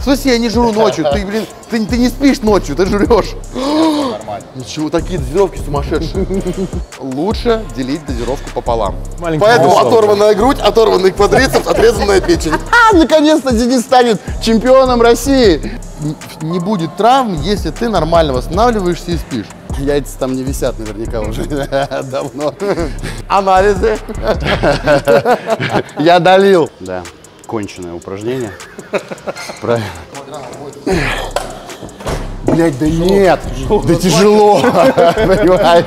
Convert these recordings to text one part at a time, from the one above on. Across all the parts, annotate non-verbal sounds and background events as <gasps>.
В смысле, я не жру ночью, ты, блин, ты, ты не спишь ночью, ты жрешь. Нормально. <gasps> Ничего, такие дозировки сумасшедшие. <laughs> Лучше делить дозировку пополам. Маленький Поэтому кусок. оторванная грудь, оторванный квадрицепс, отрезанная печень. <laughs> А, наконец-то Денис станет чемпионом России. Не будет травм, если ты нормально восстанавливаешься и спишь. Яйца там не висят наверняка уже <laughs> давно. Анализы. Я долил. Да, конченое упражнение. Правильно. Блять, да нет, да тяжело, понимаешь?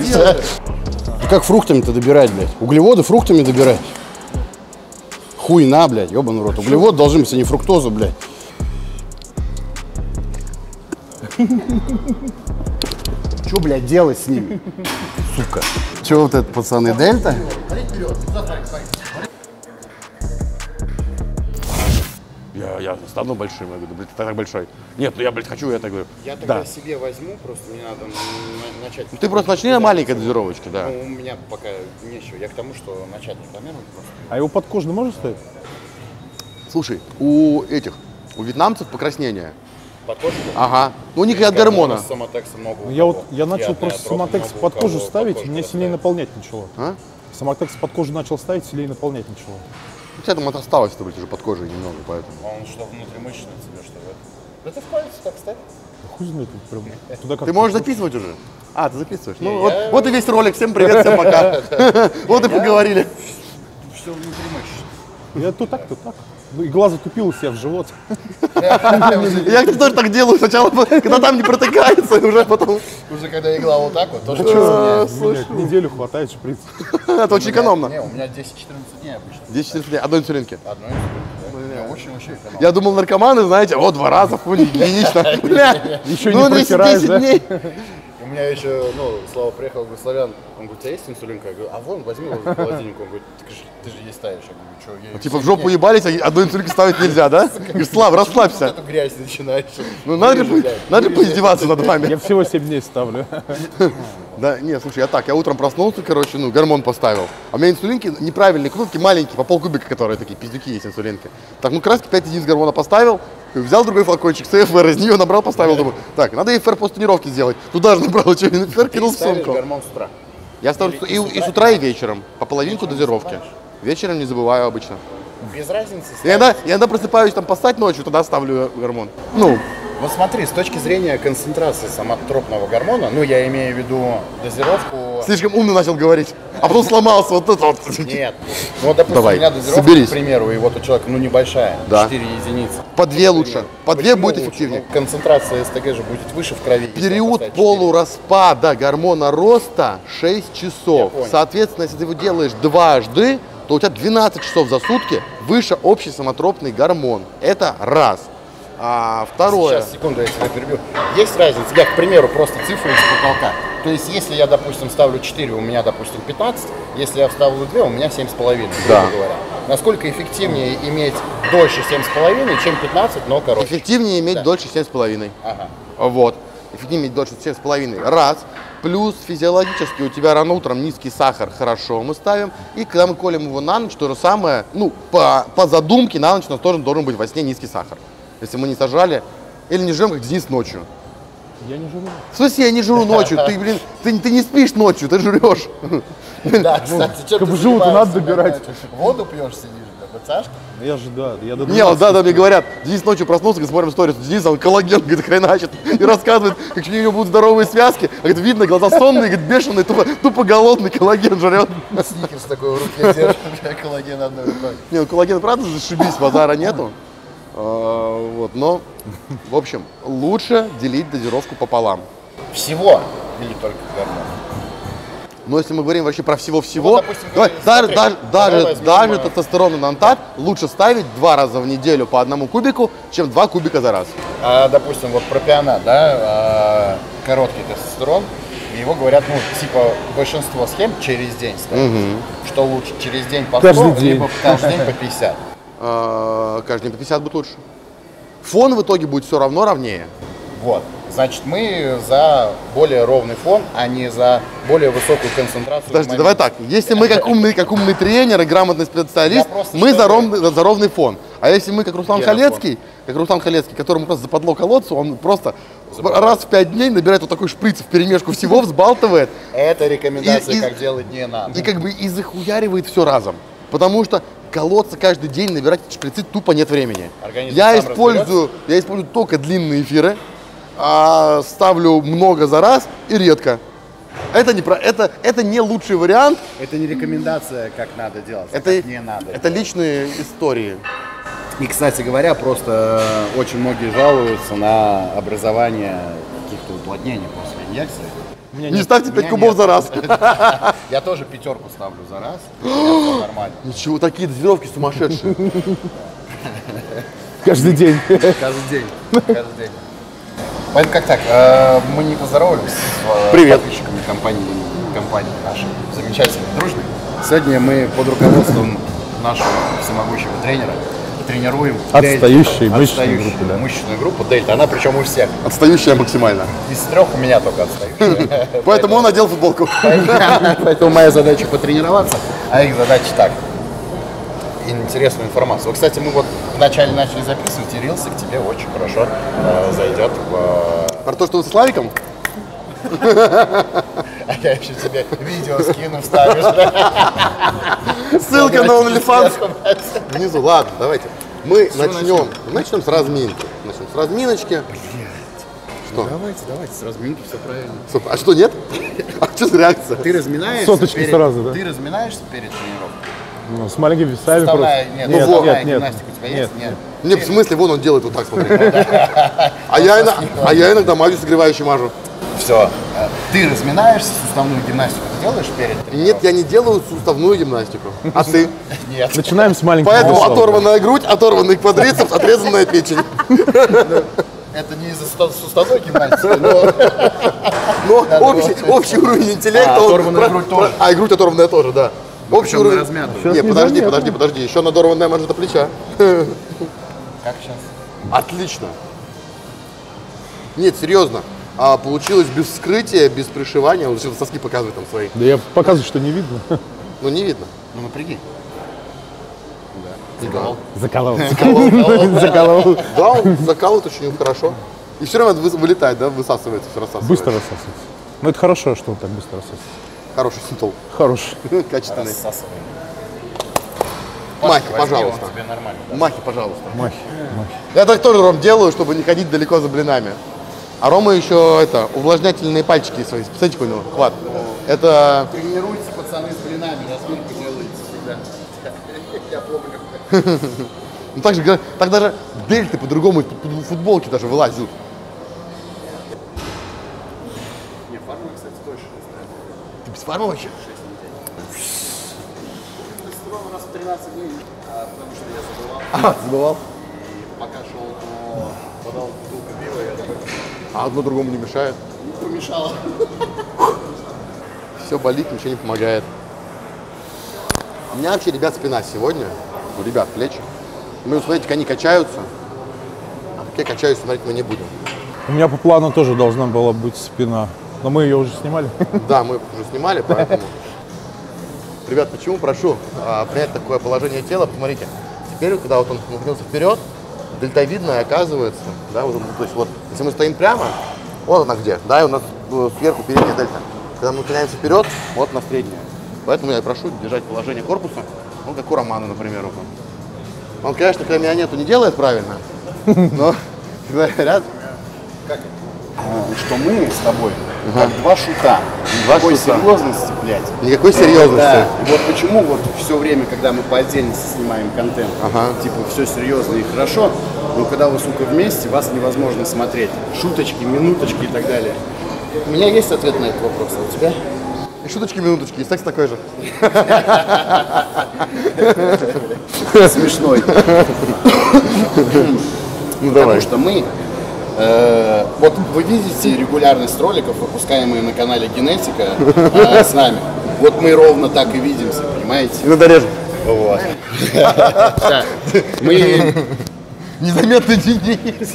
Ну Как фруктами-то добирать, блядь? Углеводы фруктами добирать? Хуй на, блядь, ебаный рот. Углевод должны быть, а не фруктоза, блядь. Что, блядь, делать с ними? Сука. Че вот это, пацаны, дельта? Я, я стану большим, я говорю, блядь, ты так большой. Нет, ну я, блядь, хочу, я так говорю. Я тогда себе возьму, просто мне надо начать. Ты просто начни на маленькой дозировочке, да. Ну, у меня пока нечего. Я к тому, что начать рекламировать просто. А его подкожно можно ставить? Слушай, у этих, у вьетнамцев покраснение. Под кожу? Ага. Ну, у них и от гормона. Самотекса много. у Ну, Я вот кого. я начал Приятный просто отроп, самотекс много у под кожу ставить, под меня сильнее наполнять начало. А? Самотекс под кожу начал ставить, сильнее наполнять начало. Тебя там осталось, блядь, уже под кожей немного, поэтому. А он что, внутримышечно тебе, что ли? Да ты в пальце так ставь. Хуй знает, тут прям туда как Ты можешь записывать уже? А, ты записываешь? Ну, вот, вот и весь ролик. Всем привет, всем пока. <laughs> Вот и поговорили. Все внутримышечно. Я то так, то так. Ну и глаз затупил у себя в живот. Я, тоже так делаю. Сначала, когда там не протыкается, и уже потом... Уже когда игла вот так вот, тоже А, неделю хватает шприц. это очень экономно. Не, у меня 10-14 дней обычно. 10 дней, одной инсулинки. Одно из них, да. Очень-очень экономно. Я думал, наркоманы, знаете, вот два раза, фу, не гигиенично. Еще ну, не протираешь, 10 да? Меня еще, ну, Слава приехал, говорит, Славян, он говорит, у тебя есть инсулинка? Я говорю, а вон, возьми его в холодильник. Он говорит, ты же, ты же ей ставишь. Я говорю, что, я Типа в жопу ебались, а одной инсулинки ставить нельзя, да? Говоришь, Слав, расслабься. эту грязь начинаешь. Ну надо же, надо же поиздеваться над вами. Я всего 7 дней ставлю. Да, нет, слушай, я так, я утром проснулся, короче, ну, гормон поставил. А у меня инсулинки неправильные, кнопки маленькие, по полкубика, которые такие, пиздюки есть инсулинки. Так, ну, краски 5 единиц гормона поставил, взял другой флакончик с ЭФР, из нее набрал, поставил, думаю, так, надо ЭФР после тренировки сделать. Туда же набрал, что, ЭФР кинул в сумку. гормон с утра. Я ставлю и, и с утра, и вечером, по половинку дозировки. Вечером не забываю обычно. Без разницы. Я ставишь. иногда, я иногда просыпаюсь там постать ночью, тогда ставлю гормон. Ну, Вот смотри, с точки зрения концентрации самотропного гормона, ну, я имею в виду дозировку... слишком умно начал говорить, а потом сломался вот это вот. Нет. Ну, вот, допустим, Давай, у меня дозировка, соберись. к примеру, и вот у человека, ну, небольшая, Да. 4 единицы. По две лучше, по две Почему будет лучше? эффективнее. Ну, концентрация СТГ же будет выше в крови. Период поставить 4. полураспада гормона роста 6 Я часов. Соответственно, если ты его делаешь дважды, то у тебя 12 часов за сутки выше общий самотропный гормон. Это раз. А второе. Сейчас, секунду, я тебя перебью. Есть разница? Я, к примеру, просто цифры из потолка. То есть, если я, допустим, ставлю 4, у меня, допустим, 15. Если я вставлю 2, у меня 7,5, грубо Да. говоря. Насколько эффективнее иметь дольше 7,5, чем 15, но короче. Эффективнее иметь Да. дольше 7,5. Ага. Вот. Эффективнее иметь дольше 7,5. Раз. Плюс физиологически у тебя рано утром низкий сахар, хорошо мы ставим. И когда мы колем его на ночь, то же самое, ну, по, по задумке на ночь у нас тоже должен быть во сне низкий сахар. Если мы не сожрали или не жрем, как Денис ночью. Я не жру. В смысле, я не жру ночью, ты, блин, ты, ты не спишь ночью, ты жрешь. Да, кстати, что как бы живу-то надо добирать. Воду пьешь, сидишь, да, пацашка? Ну, Я же, да, я до Не, вот 12 да, да, мне говорят, Денис ночью проснулся, говорит, смотрим сторис, Денис, он коллаген, говорит, хреначит, и рассказывает, как у него будут здоровые связки, а говорит, видно, глаза сонные, говорит, бешеные, тупо, тупо голодный, коллаген жрет. Сникерс такой в руке держит, <laughs> коллаген одной рукой. Не, ну коллаген, правда, зашибись, базара нету. А, Вот, но, в общем, лучше делить дозировку пополам. Всего или только гормон? Но если мы говорим вообще про всего-всего, Ну, вот, допустим, давай, даже, смотри, даже, давай даже, даже э, тестостерон и нантат лучше ставить два раза в неделю по одному кубику, чем два кубика за раз. А, допустим, вот пропионат, да, а, короткий тестостерон, и его говорят, ну, типа, большинство схем через день ставить. Что лучше, через день по 100, Каждый день. либо каждый день по 50. А, Каждый день по 50 будет лучше. Фон в итоге будет все равно равнее. Вот. Значит, мы за более ровный фон, а не за более высокую концентрацию. Подожди, давай так. Если мы как умный, как умный тренер и грамотный специалист, мы за ровный, за ровный фон. А если мы, как Руслан. Халецкий, как Руслан Халецкий, которому просто западло колодцу, он просто раз в пять дней набирает вот такой шприц в перемешку всего, взбалтывает, <laughs> Это рекомендация, И- и- как делать не надо. и как бы и захуяривает все разом. Потому что колодца каждый день набирать шприцы тупо нет времени. Организм Я использую, я использую только длинные эфиры, а ставлю много за раз и редко. Это не, про, это, это не лучший вариант, Это не рекомендация, как надо делать. это, как не надо. это личные истории. И, кстати говоря, просто э, очень многие жалуются на образование каких-то уплотнений после инъекции. Не ставьте У меня 5 кубов нет. за раз. <laughs> Я тоже пятерку ставлю за раз. нормально. Ничего, такие дозировки сумасшедшие. <laughs> Каждый день. Каждый день. Каждый день. Поэтому как так? э, Мы не поздоровались с э, Привет. подписчиками компании, компании нашей замечательной, дружной. Сегодня мы под руководством нашего всемогущего тренера тренируем Отстающую Дельту. мышечную Отстающую группу, да. мышечную группу Дельта. Она причем у всех. Отстающая максимально. Из трех у меня только отстающая. <laughs> Поэтому он одел футболку. <laughs> Поэтому моя задача потренироваться, а их задача так. Интересную информацию. Кстати, мы вот вначале начали записывать, и рилсы к тебе очень хорошо э, зайдет. в, Про то, что вы с Славиком? А я еще тебе видео скину, вставишь. Ссылка на OnlyFans. Внизу, ладно, давайте. Мы начнем. Начнем с разминки. Начнем с разминочки. Что? Давайте, давайте, с разминки все правильно. Стоп, А что, нет? А что за реакция? Ты разминаешься Соточки перед- сразу, да? Ты разминаешься перед тренировкой? Ну, с маленькими весами просто. нет, ну, Нет, нет, гимнастика у тебя есть? нет, Нет. Не, в смысле, вон он делает вот так, смотри. <laughs> А я, а я иногда мазью согревающий мажу. Все. Ты разминаешься, суставную гимнастику ты делаешь перед Нет, тренировкой? я не делаю суставную гимнастику. А ты? <laughs> Нет. Начинаем с маленьких Поэтому весов. оторванная грудь, оторванный квадрицепс, отрезанная печень. Это не из-за сустав- суставной гимнастики, но <laughs> Но общий, уровень интеллекта. А, оторванная грудь тоже. А, и грудь оторванная тоже, да. Общий уровень. размятую. Нет, подожди, подожди, подожди. Еще надорванная может до плеча. как сейчас? Отлично. Нет, серьезно. А получилось без вскрытия, без пришивания. Он сейчас соски показывает там свои. Да я показываю, что не видно. Ну, не видно. Ну напряги. Да. Заколол. <laughs> Заколол. Заколол. Да, он закалывает очень хорошо. И все равно вы- вылетает, да, высасывается, все рассасывается. Быстро рассасывается. Ну это хорошо, что он так быстро рассасывается. Хороший синтол. Хороший. <laughs> Качественный. Рассасываем. Махи, пожалуйста. он тебе нормально. да. Махи, пожалуйста. Махи. Махи. Я так тоже, Ром, делаю, чтобы не ходить далеко за блинами. А Рома еще это, увлажнительные пальчики свои. Смотрите, какой у него хват. Это Тренируйтесь, пацаны, с блинами, разминку делайте всегда. <laughs> Я помню. Ну так же, так даже дельты по-другому футболки даже вылазят. Не, форма, кстати, тоже. Ты без формы вообще? у нас 13 дней, а, потому что я забывал. А, забывал. А одно другому не мешает. не помешало. Все болит, ничего не помогает. У меня вообще, ребят, спина сегодня. У ребят плечи. Мы, вот смотрите, они качаются. А как я качаюсь, смотреть мы не будем. У меня по плану тоже должна была быть спина. Но мы ее уже снимали. <laughs> Да, мы уже снимали, поэтому... Ребят, почему прошу а, принять такое положение тела? Посмотрите, теперь, когда вот он наклонился вперед, дельтовидная оказывается, да, вот то есть вот, если мы стоим прямо, вот она где, да, и у нас э, сверху передняя дельта. Когда мы наклоняемся вперед, вот она средняя. Поэтому я прошу держать положение корпуса, ну, как у Романа, например. Вот он. Он, конечно, нету, не делает правильно, но <laughs> когда рядом, Что мы с тобой, как два шута. Два Такой шута. серьезности, блядь. никакой серьезности. Да, вот почему вот все время, когда мы по отдельности снимаем контент, Ага. типа все серьезно и хорошо, но когда вы, сука, вместе, вас невозможно смотреть. Шуточки, минуточки и так далее. У меня есть ответ на этот вопрос, а у тебя? И шуточки, минуточки, и секс такой же. Смешной. Ну Потому что мы, вот вы видите регулярность роликов, выпускаемые на канале Генетика э, с нами. Вот мы ровно так и видимся, понимаете? Иногда режем. Вот. Мы Незаметный Денис.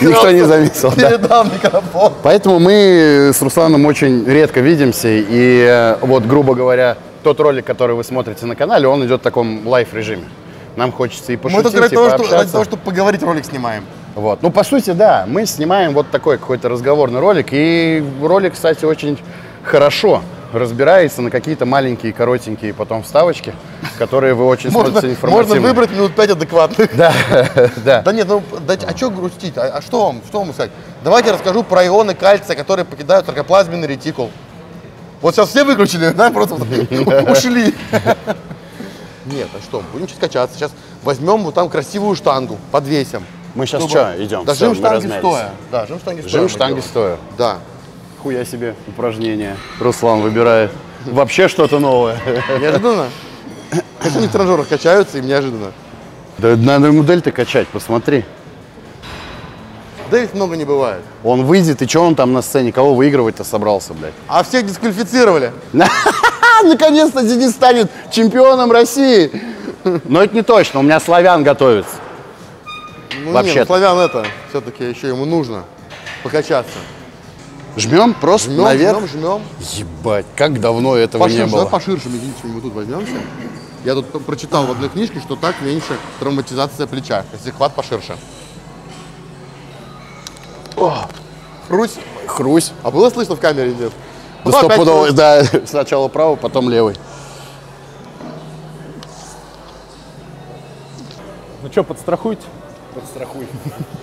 Никто не заметил, да. Микрофон. Поэтому мы с Русланом очень редко видимся, и э, вот, грубо говоря, тот ролик, который вы смотрите на канале, он идет в таком live -режиме. Нам хочется и Мы пошутить, тут ради и того, что, ради того, чтобы поговорить, ролик снимаем. Вот. Ну, по сути, да, мы снимаем вот такой какой-то разговорный ролик. И ролик, кстати, очень хорошо разбирается на какие-то маленькие, коротенькие потом вставочки, которые вы очень Можно, смотрите информативно. можно выбрать минут пять адекватных. Да, <laughs> да. Да нет, ну а что грустить? А, а что вам, что вам сказать? Давайте расскажу про ионы кальция, которые покидают саркоплазменный ретикул. Вот сейчас все выключили, да, просто <laughs> ушли. Нет, а что, будем сейчас качаться. Сейчас возьмем вот там красивую штангу, подвесим. Мы сейчас Чтобы- что, идем? Да, жим штанги стоя. Да, жим штанги стоя. Жим штанги стоя. Да. Хуя себе упражнение. Руслан выбирает. Вообще что-то новое. Неожиданно. Конечно, они в тренажерах качаются, им неожиданно. Да надо модель-то качать, посмотри. Их много не бывает. Он выйдет, и что он там на сцене? Кого выигрывать-то собрался, блядь? А всех дисквалифицировали. <laughs> Наконец-то Денис станет чемпионом России. Но это не точно, у меня славян готовится. Ну, Вообще-то. не, ну, славян это, все-таки еще ему нужно покачаться. Жмем просто Жмем, наверх. жмем, жмем. Ебать, как давно этого не Поширше, было. да, поширше, мы тут возьмемся. Я тут прочитал в одной книжке, что так меньше травматизация плеча, если хват поширше. О, Хрусь. Хрусь. А было слышно в камере нет? Да Ну, опять стопудово, да, <laughs> сначала правый, потом левый. Ну что, подстрахуйте? Подстрахуй.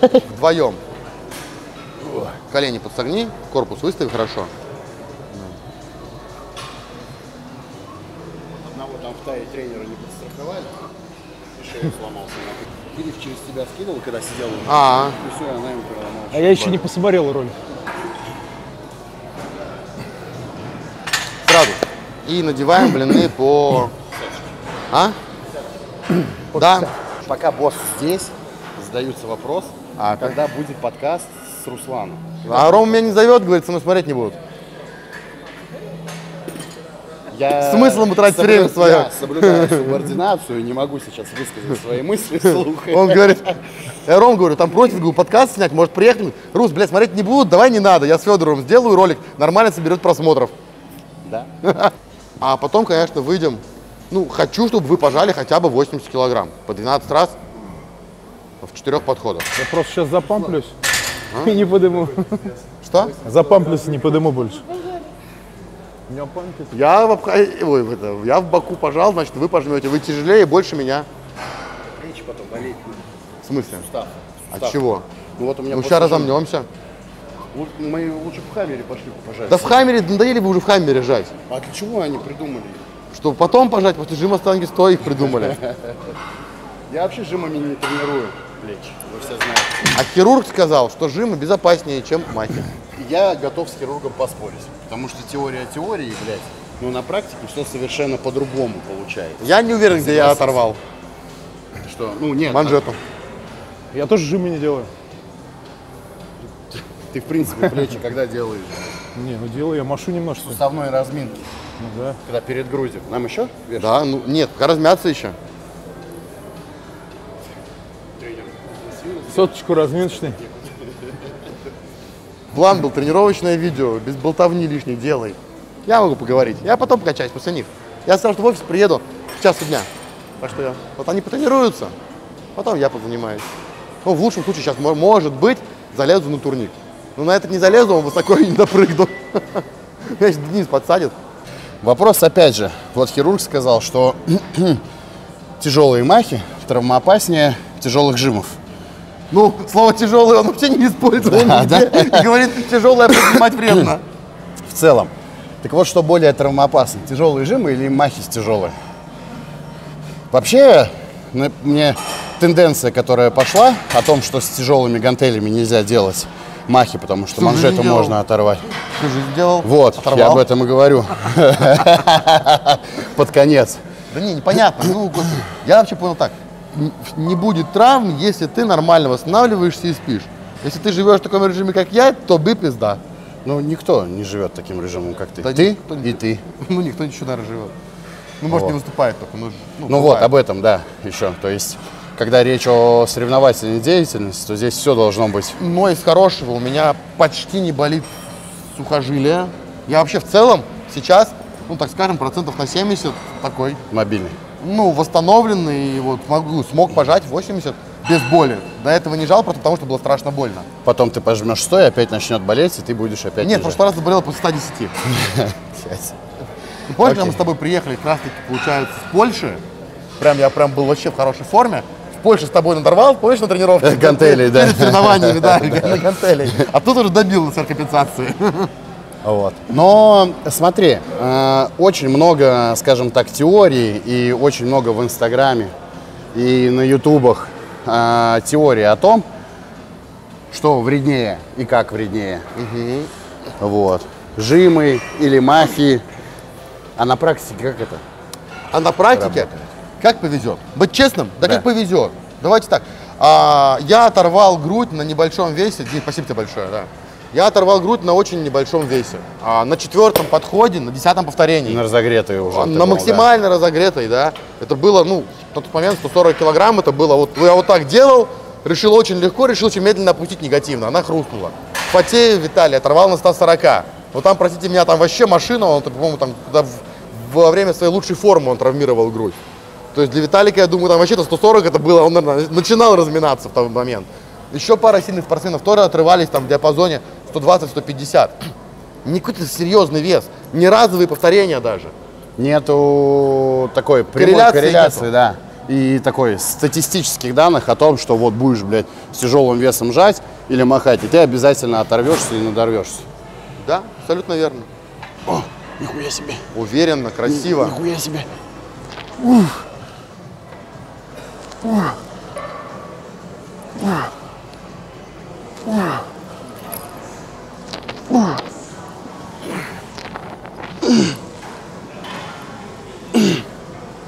<laughs> Вдвоем. Колени подсогни, корпус выстави хорошо. Одного там в тае тренера не подстраховали, и шею сломался. Кирилл через тебя скинул, когда сидел. А, И все, она ему. А я еще не посмотрел ролик. Сразу. И надеваем блины по... А? Да. Пока босс здесь, задаются вопрос, А, когда будет подкаст с Русланом. А Рома меня не зовет, говорит, со мной смотреть не будут. Я Смысл ему тратить время свое? Я соблюдаю субординацию и не могу сейчас высказать свои мысли вслух. Он говорит, я Ром говорю, там просит, говорю, подкаст снять, может приехать? Рус, блядь, смотреть не будут, давай не надо, я с Федоровым сделаю ролик, нормально соберет просмотров. Да? А потом, конечно, выйдем, ну, хочу, чтобы вы пожали хотя бы 80 килограмм, по 12 раз в четырех подходах. Я просто сейчас запамплюсь и не подыму. Что? Запамплюсь и не подыму больше. Я в, обха- ой, в это, я в боку пожал, значит, вы пожмете, вы тяжелее и больше меня. Плечи потом болеть. В смысле? Сустав. От чего? Ну вот у меня Ну, сейчас разомнемся. Лу- Мы лучше в хаммере пошли пожать. Да в хаммере, надоели вы уже в хаммере жать. А для чего они придумали? Чтобы потом пожать, после жима станги 100 их придумали. <laughs> Я вообще жимами не тренирую плечи, вы все знаете. А хирург сказал, что жимы безопаснее, чем махи. Я готов с хирургом поспорить, потому что теория теории, блядь, но на практике все совершенно по-другому получается. Я не уверен, где я оторвал Что, ну нет, манжету. Я тоже жимы не делаю. Ты в принципе плечи когда делаешь? Не, ну делаю, я машу немножко. Суставной разминки, Ну да. когда перед грудью. Нам еще? вешать? Да, ну нет, пока размяться еще. Соточку разминочный. План был тренировочное видео, без болтовни лишней делай. Я могу поговорить. Я потом покачаюсь после них. Я что в офис приеду в часу дня. Так что я, вот они потренируются, потом я позанимаюсь. Ну, в лучшем случае сейчас, мо- может быть, залезу на турник. Но на этот не залезу, он высоко и <laughs> не допрыгну. Меня сейчас Денис подсадит. Вопрос опять же. Вот хирург сказал, что <clears throat> тяжелые махи травмоопаснее тяжелых жимов. Ну, слово тяжелый он вообще не использовал Да, нигде. И говорит, тяжелое поднимать вредно. <clears throat> В целом. Так вот, что более травмоопасно? Тяжелые жимы или махи с тяжелые? Вообще, мне тенденция, которая пошла, о том, что с тяжелыми гантелями нельзя делать махи, потому что Всю манжету можно оторвать. Всю жизнь делал, Вот, я оторвал. об этом и говорю. <laughs> Под конец. Да не, непонятно. Ну, я вообще понял так. Не будет травм, если ты нормально восстанавливаешься и спишь. Если ты живешь в таком режиме, как я, то бы пизда. Ну, никто не живет таким режимом, как ты. Да ты никто и ты. <laughs> Ну, никто ничего, наверное, живет. Ну, может, не выступает только. Ну, Ну вот, об этом, да, еще. То есть, когда речь о соревновательной деятельности, то здесь все должно быть. Но из хорошего у меня почти не болит сухожилие. Я вообще в целом сейчас ну так скажем, процентов на 70 такой, Мобильный. ну, восстановленный, вот могу, смог пожать 80 без боли. До этого не жал, просто потому что было страшно больно. Потом ты пожмешь 100, и опять начнет болеть, и ты будешь опять Нет, в прошлый раз заболел после 110. Блядь. Ты помнишь, когда мы с тобой приехали как раз таки, получается, с Польши? Прям я прям был вообще в хорошей форме. В Польше с тобой надорвал, помнишь, на тренировке? <laughs> Гантелей, да. Перед соревнованиями, да, <laughs> на гантелей. А тут уже добил на сверхкомпенсации. <laughs> Вот. Но смотри, э, очень много, скажем так, теорий и очень много в Инстаграме и на Ютубах э, теории о том, что вреднее и как вреднее. Вот. Жимы или мафии. А на практике как это? А на практике, Работает. Как повезет? Быть честным? Да, Да. как повезет. Давайте так. А, я оторвал грудь на небольшом весе. Дим, спасибо тебе большое, да. Я оторвал грудь на очень небольшом весе. А, на четвертом подходе, на десятом повторении. На разогретые уже. ты на был, да. максимально разогретой, да. Это было, ну, в тот момент 140 килограмм, это было, вот я вот так делал, решил очень легко, решил очень медленно опустить негативно, она хрустнула. Потею, Виталий, оторвал на 140. Вот там, простите меня, там вообще машина, он, по-моему, там, когда в- во время своей лучшей формы он травмировал грудь. То есть для Виталика, я думаю, там вообще-то 140 это было, он, наверное, начинал разминаться в тот момент. Еще пара сильных спортсменов тоже отрывались там в диапазоне 120-150. <clears throat> Не какой-то серьезный вес, не разовые повторения даже. Нету такой прямой Корреляции корреляции, нету. да. И такой статистических данных о том, что вот будешь, блядь, с тяжелым весом жать или махать, и ты обязательно оторвешься и надорвешься. Да, абсолютно верно. О, нихуя себе. Уверенно, красиво. Нихуя себе.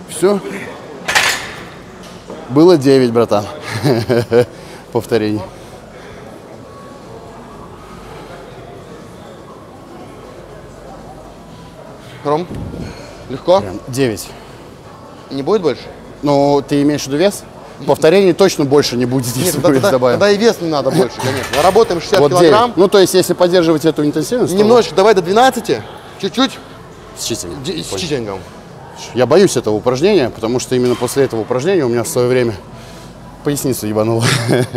Все. Было 9, братан. <laughs> Повторений. Ром, легко? Прям 9. Не будет больше? Ну, ты имеешь в виду вес? Повторений точно больше не будет, если тогда, будешь тогда- добавить. тогда и вес не надо больше, конечно. Работаем 60 Вот 9. килограмм. Ну, то есть, если поддерживать эту интенсивность, то Немножечко, давай до 12, чуть-чуть, с читингом. с читингом. Я боюсь этого упражнения, потому что именно после этого упражнения у меня в свое время поясницу ебануло.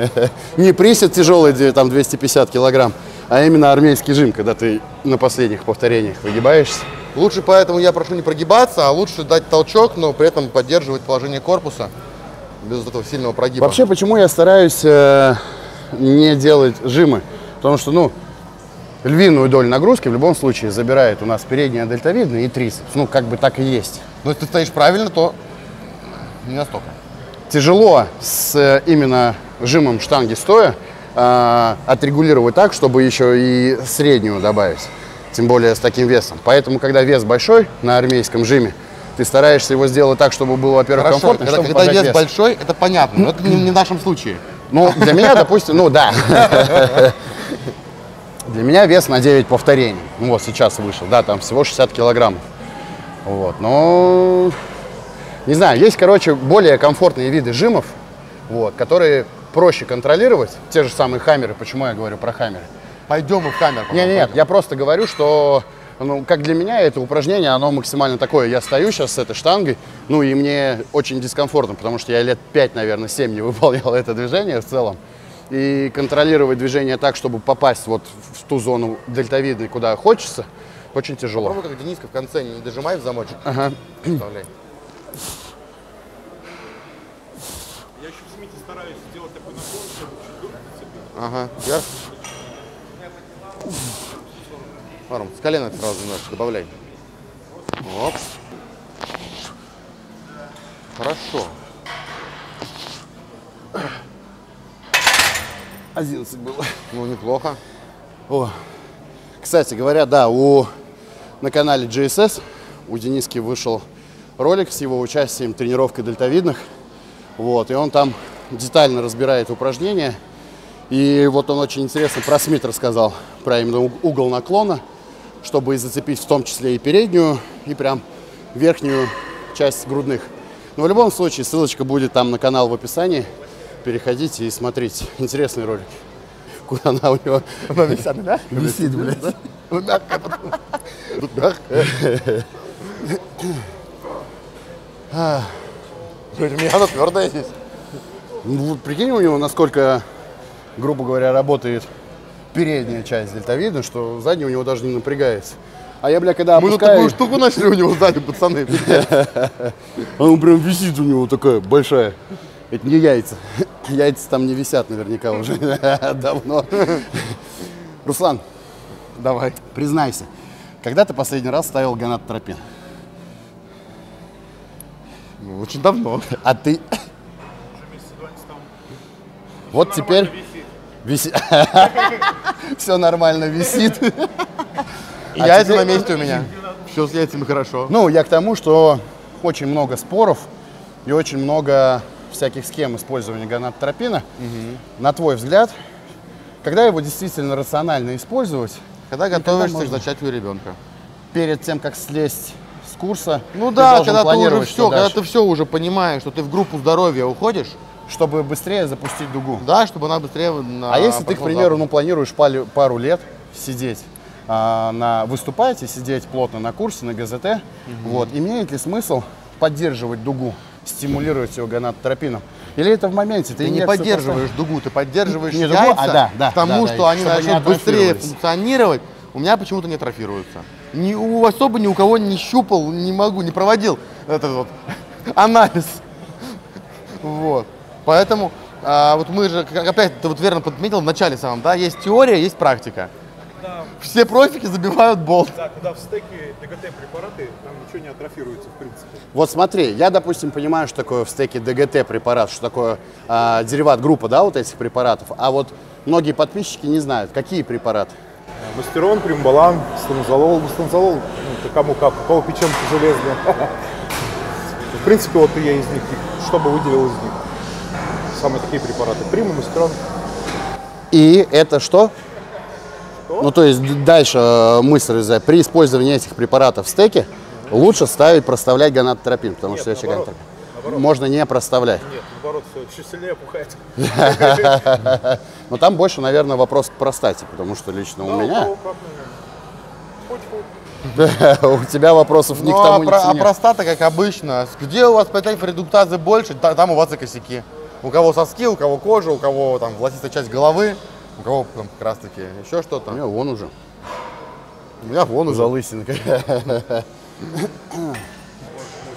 <laughs> Не присед тяжелый, там 250 килограмм, а именно армейский жим, когда ты на последних повторениях выгибаешься. Лучше поэтому я прошу не прогибаться, а лучше дать толчок, но при этом поддерживать положение корпуса без этого сильного прогиба. Вообще, почему я стараюсь э, не делать жимы? Потому что, ну, львиную долю нагрузки в любом случае забирает у нас передняя дельтовидная и трицепс. Ну, как бы так и есть. Но если ты стоишь правильно, то не настолько. Тяжело с э, именно жимом штанги стоя э, отрегулировать так, чтобы еще и среднюю добавить. Тем более с таким весом. Поэтому, когда вес большой на армейском жиме, ты стараешься его сделать так, чтобы было, во-первых, Хорошо, комфортно, когда, чтобы когда вес, вес. большой, это понятно, но это не, не в нашем случае. Ну, для меня, <laughs> допустим, ну да. Для меня вес на 9 повторений. Ну вот сейчас вышел, да, там всего 60 килограммов. Вот, но не знаю, есть, короче, более комфортные виды жимов, вот, которые проще контролировать. Те же самые хаммеры. Почему я говорю про хаммеры? Пойдем мы в камеру. Нет, нет, я просто говорю, что, ну, как для меня это упражнение, оно максимально такое. Я стою сейчас с этой штангой, ну, и мне очень дискомфортно, потому что я лет 5, наверное, 7 не <laughs> выполнял это движение в целом. И контролировать движение так, чтобы попасть вот в ту зону дельтовидной, куда хочется, очень тяжело. Попробуй, как Дениска в конце, не дожимай в замочек. Ага. Вставляй. Я еще в Смите стараюсь сделать такой наклон, чтобы чуть. Ага, вверх. Арм, с колена сразу немножко добавляй. Оп. Хорошо. 11 было. Ну, неплохо. О. Кстати говоря, да, у, на канале GSS у Дениски вышел ролик с его участием тренировкой дельтовидных. Вот, и он там детально разбирает упражнения. И вот он очень интересно про Смит рассказал, про именно угол наклона, чтобы и зацепить в том числе и переднюю, и прям верхнюю часть грудных. Но в любом случае ссылочка будет там на канал в описании. Переходите и смотрите. Интересный ролик. Куда она у него Она висит, да? висит, блядь. Ну, мягко. Блин, у меня она твердая здесь. Ну, прикинь у него, насколько, грубо говоря, работает передняя часть дельтовидна, что задняя у него даже не напрягается. А я, бля, когда Мы опускаю, такую штуку начали у него сзади, пацаны. <laughs> он прям висит у него такая большая. Это не яйца. <coughs> Яйца там не висят наверняка уже <laughs> давно. Руслан, Давай. признайся, когда ты последний раз ставил гонадотропин? Ну, очень давно. А ты? Вот теперь висит. <laughs> Все нормально висит. <laughs> Яйца на месте у меня. Все с яйцами хорошо. Ну, я к тому, что очень много споров и очень много всяких схем использования гонадотропина. На твой взгляд, когда его действительно рационально использовать Когда готовишься к можно? зачатию ребенка. перед тем, как слезть с курса? Ну да, когда ты уже все, когда ты все уже понимаешь, что ты в группу здоровья уходишь, чтобы быстрее запустить дугу. да, чтобы она быстрее на А если ты, к примеру, запуск. ну, планируешь пару лет сидеть а, на выступать и сидеть плотно на курсе, на ГЗТ, вот, имеет ли смысл поддерживать дугу, стимулировать его гонадотропином? Или это в моменте? Ты не инъекцию поддерживаешь дугу, ты поддерживаешь Не дугу, яйца а да, да, к тому, да, да, что они начнут быстрее функционировать. У меня почему-то не атрофируются. Ни, у, особо ни у кого не щупал, не могу, не проводил этот вот <laughs> анализ. Вот. Поэтому, а, вот мы же, как опять, ты вот верно подметил в начале самом, да, есть теория, есть практика. Все профики забивают болт. Да, когда в стеке ДГТ препараты, там ничего не атрофируется, в принципе. Вот смотри, я, допустим, понимаю, что такое в стеке ДГТ препарат, что такое а, дериват группа, да, вот этих препаратов. А вот многие подписчики не знают, какие препараты. Мастерон, примбалан, станзолол. Ну, станзолол, ну, это кому как, у кого печенка железная. <laughs> В принципе, вот я из них, что бы выделил из них. Самые такие препараты. Прима, мастерон. И это что? Ну, то есть дальше э, мысль, за- при использовании этих препаратов в стеке лучше ставить, проставлять гонадотропин, потому Нет, что наоборот, гонадотропин можно не проставлять. Нет, наоборот, все чуть сильнее пухает. <laughs> Но там больше, наверное, вопрос к простате, потому что лично у меня, Ну, наверное. Фу-фу. у тебя вопросов ни к Ну, а, тому, ни к а простата, как обычно, где у вас петель редуктазы больше, та- там у вас и косяки. У кого соски, у кого кожа, у кого там волосистая часть головы, у кого там как раз таки еще У что-то. меня вон уже. У меня вон уже. Залысинка.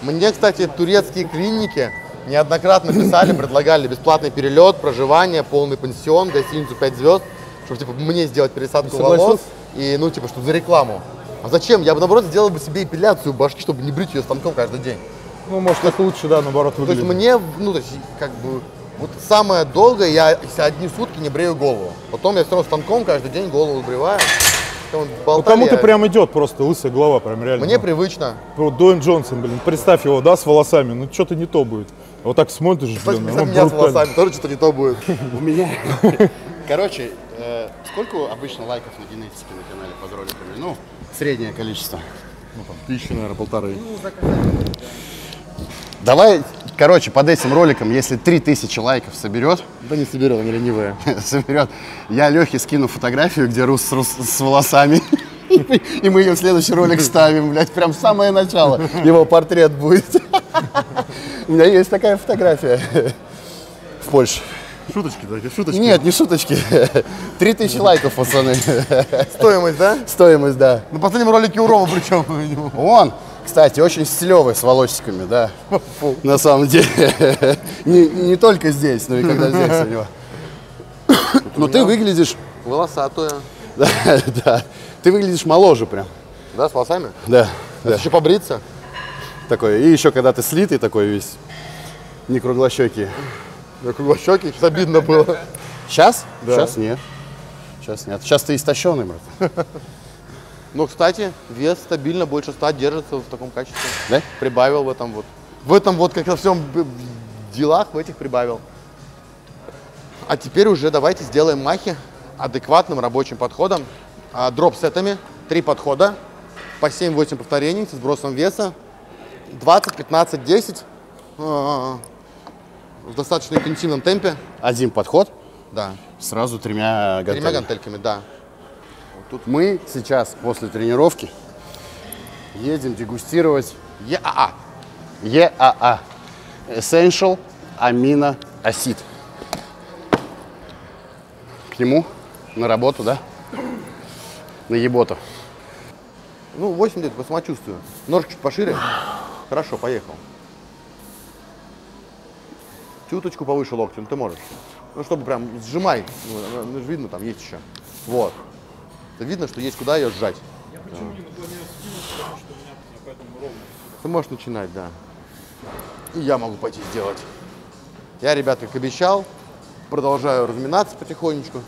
Мне, кстати, турецкие клиники неоднократно писали, предлагали бесплатный перелет, проживание, полный пансион, гостиницу 5 звезд, чтобы типа мне сделать пересадку волос и, ну, типа, чтобы за рекламу. А зачем? Я бы, наоборот, сделал бы себе эпиляцию башки, чтобы не брить ее станком каждый день. Ну, может, так лучше, да, наоборот, То есть выглядит. мне, ну, то есть, как бы, вот самое долгое, я если одни сутки не брею голову. Потом я все равно станком каждый день голову. Там вот Ну, кому-то я- прям идет просто лысая голова, прям реально. Мне Ну, привычно. Вот Дуэйн Джонсон, блин, представь его, да, с волосами, ну что-то не то будет. Вот так смотришь, блин, Кстати, ну, меня с волосами тоже что-то не то будет. <laughs> У меня. <laughs> Короче, э, сколько обычно лайков на генетике на канале под роликами? Ну, среднее количество. Тысячи, наверное, полторы. Давай, короче, под этим роликом, если 3000 лайков соберет, <laughs> Да не соберет, они ленивые. <laughs> соберет, я Лехе скину фотографию, где Рус с, рус- с волосами. <laughs> И мы ее в следующий ролик ставим, блядь, прям самое начало. Его портрет будет. У меня есть такая фотография в Польше. Шуточки такие, шуточки. Нет, не шуточки. 3000 лайков, пацаны. Стоимость, да? Стоимость, да. На последнем ролике у Рома причем. Он, кстати, очень стилевый с волосиками, да. На самом деле. Не, не только здесь, но и когда здесь у него. Но ты выглядишь, Волосатая. да, да, ты выглядишь моложе прям. Да, с волосами? Да, да. Еще побриться? Такой. И еще когда ты слитый такой весь, не круглощекий. Я круглощекий, что обидно было. Сейчас? Да. Сейчас нет. Сейчас нет. Сейчас ты истощенный, брат. Ну, кстати, вес стабильно больше 100 держится в таком качестве. Да? Прибавил в этом вот. В этом вот, как во всем делах, в этих прибавил. А теперь уже давайте сделаем махи адекватным рабочим подходом. А, дроп-сетами, три подхода, по 7-8 повторений с сбросом веса. 20, 15, 10 а, в достаточно интенсивном темпе. Один подход, Да, сразу тремя тремя гантелями. гантельками, да. Мы сейчас после тренировки Едем дегустировать ЕАА. ЕАА. Essential Amino Acid. К нему на работу, да? На еботу. Ну, 8 лет по самочувствию. Нож чуть пошире. Хорошо, поехал. Чуточку повыше локтем ты можешь. Ну, чтобы прям сжимай. Ну, видно, там есть еще. Вот. Это видно, что есть куда ее сжать. Ты можешь начинать, да. И я могу пойти сделать. Я, ребят, как обещал, продолжаю разминаться потихонечку.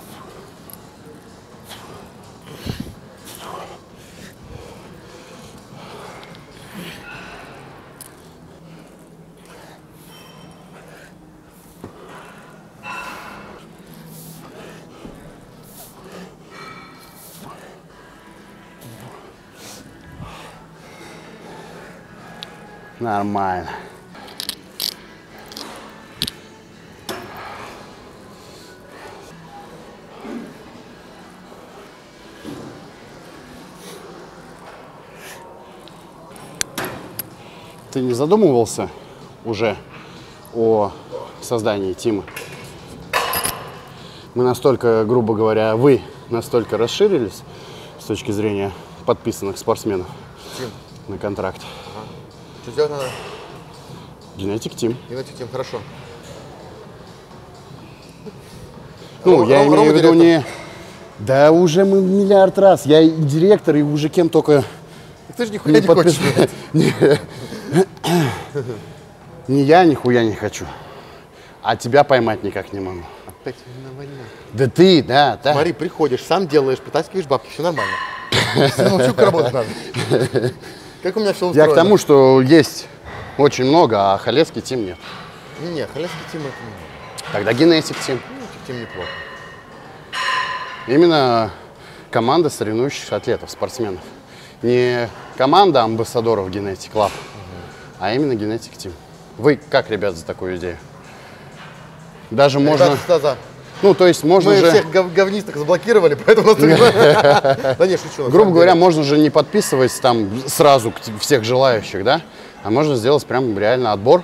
Нормально. Ты не задумывался уже о создании тима? Мы настолько, грубо говоря, вы настолько расширились с точки зрения подписанных спортсменов Тим. на контракт. Что сделать надо? Генетик Тим. Генетик тем хорошо. Ну, Ром- я Ром- имею в виду не... Да уже мы миллиард раз. Я и директор, и уже кем только Ты же нихуя не, хочешь. подпис- <laughs> не, не я нихуя не хочу. А тебя поймать никак не могу. Опять на войне. Да ты, да, да. Смотри, приходишь, сам делаешь, притаскиваешь бабки, все нормально. Научу работать надо. <laughs> Как у меня все Я устроено. к тому, что есть очень много, а Халецкий тим нет. Не, Халевский тим это не Тогда генетик тим. ну, тим неплохо. Именно команда соревнующихся атлетов, спортсменов. Не команда амбассадоров Генетик Лаб, а именно Генетик Тим. Вы как, ребят, за такую идею? Даже можно... Ребята, за. Ну, то есть можно Мы же... всех гов- говнисток заблокировали, <laughs> поэтому... <laughs> Да не, шучу. Грубо говоря, можно же не подписывать там сразу всех желающих, да? А можно сделать прям реально отбор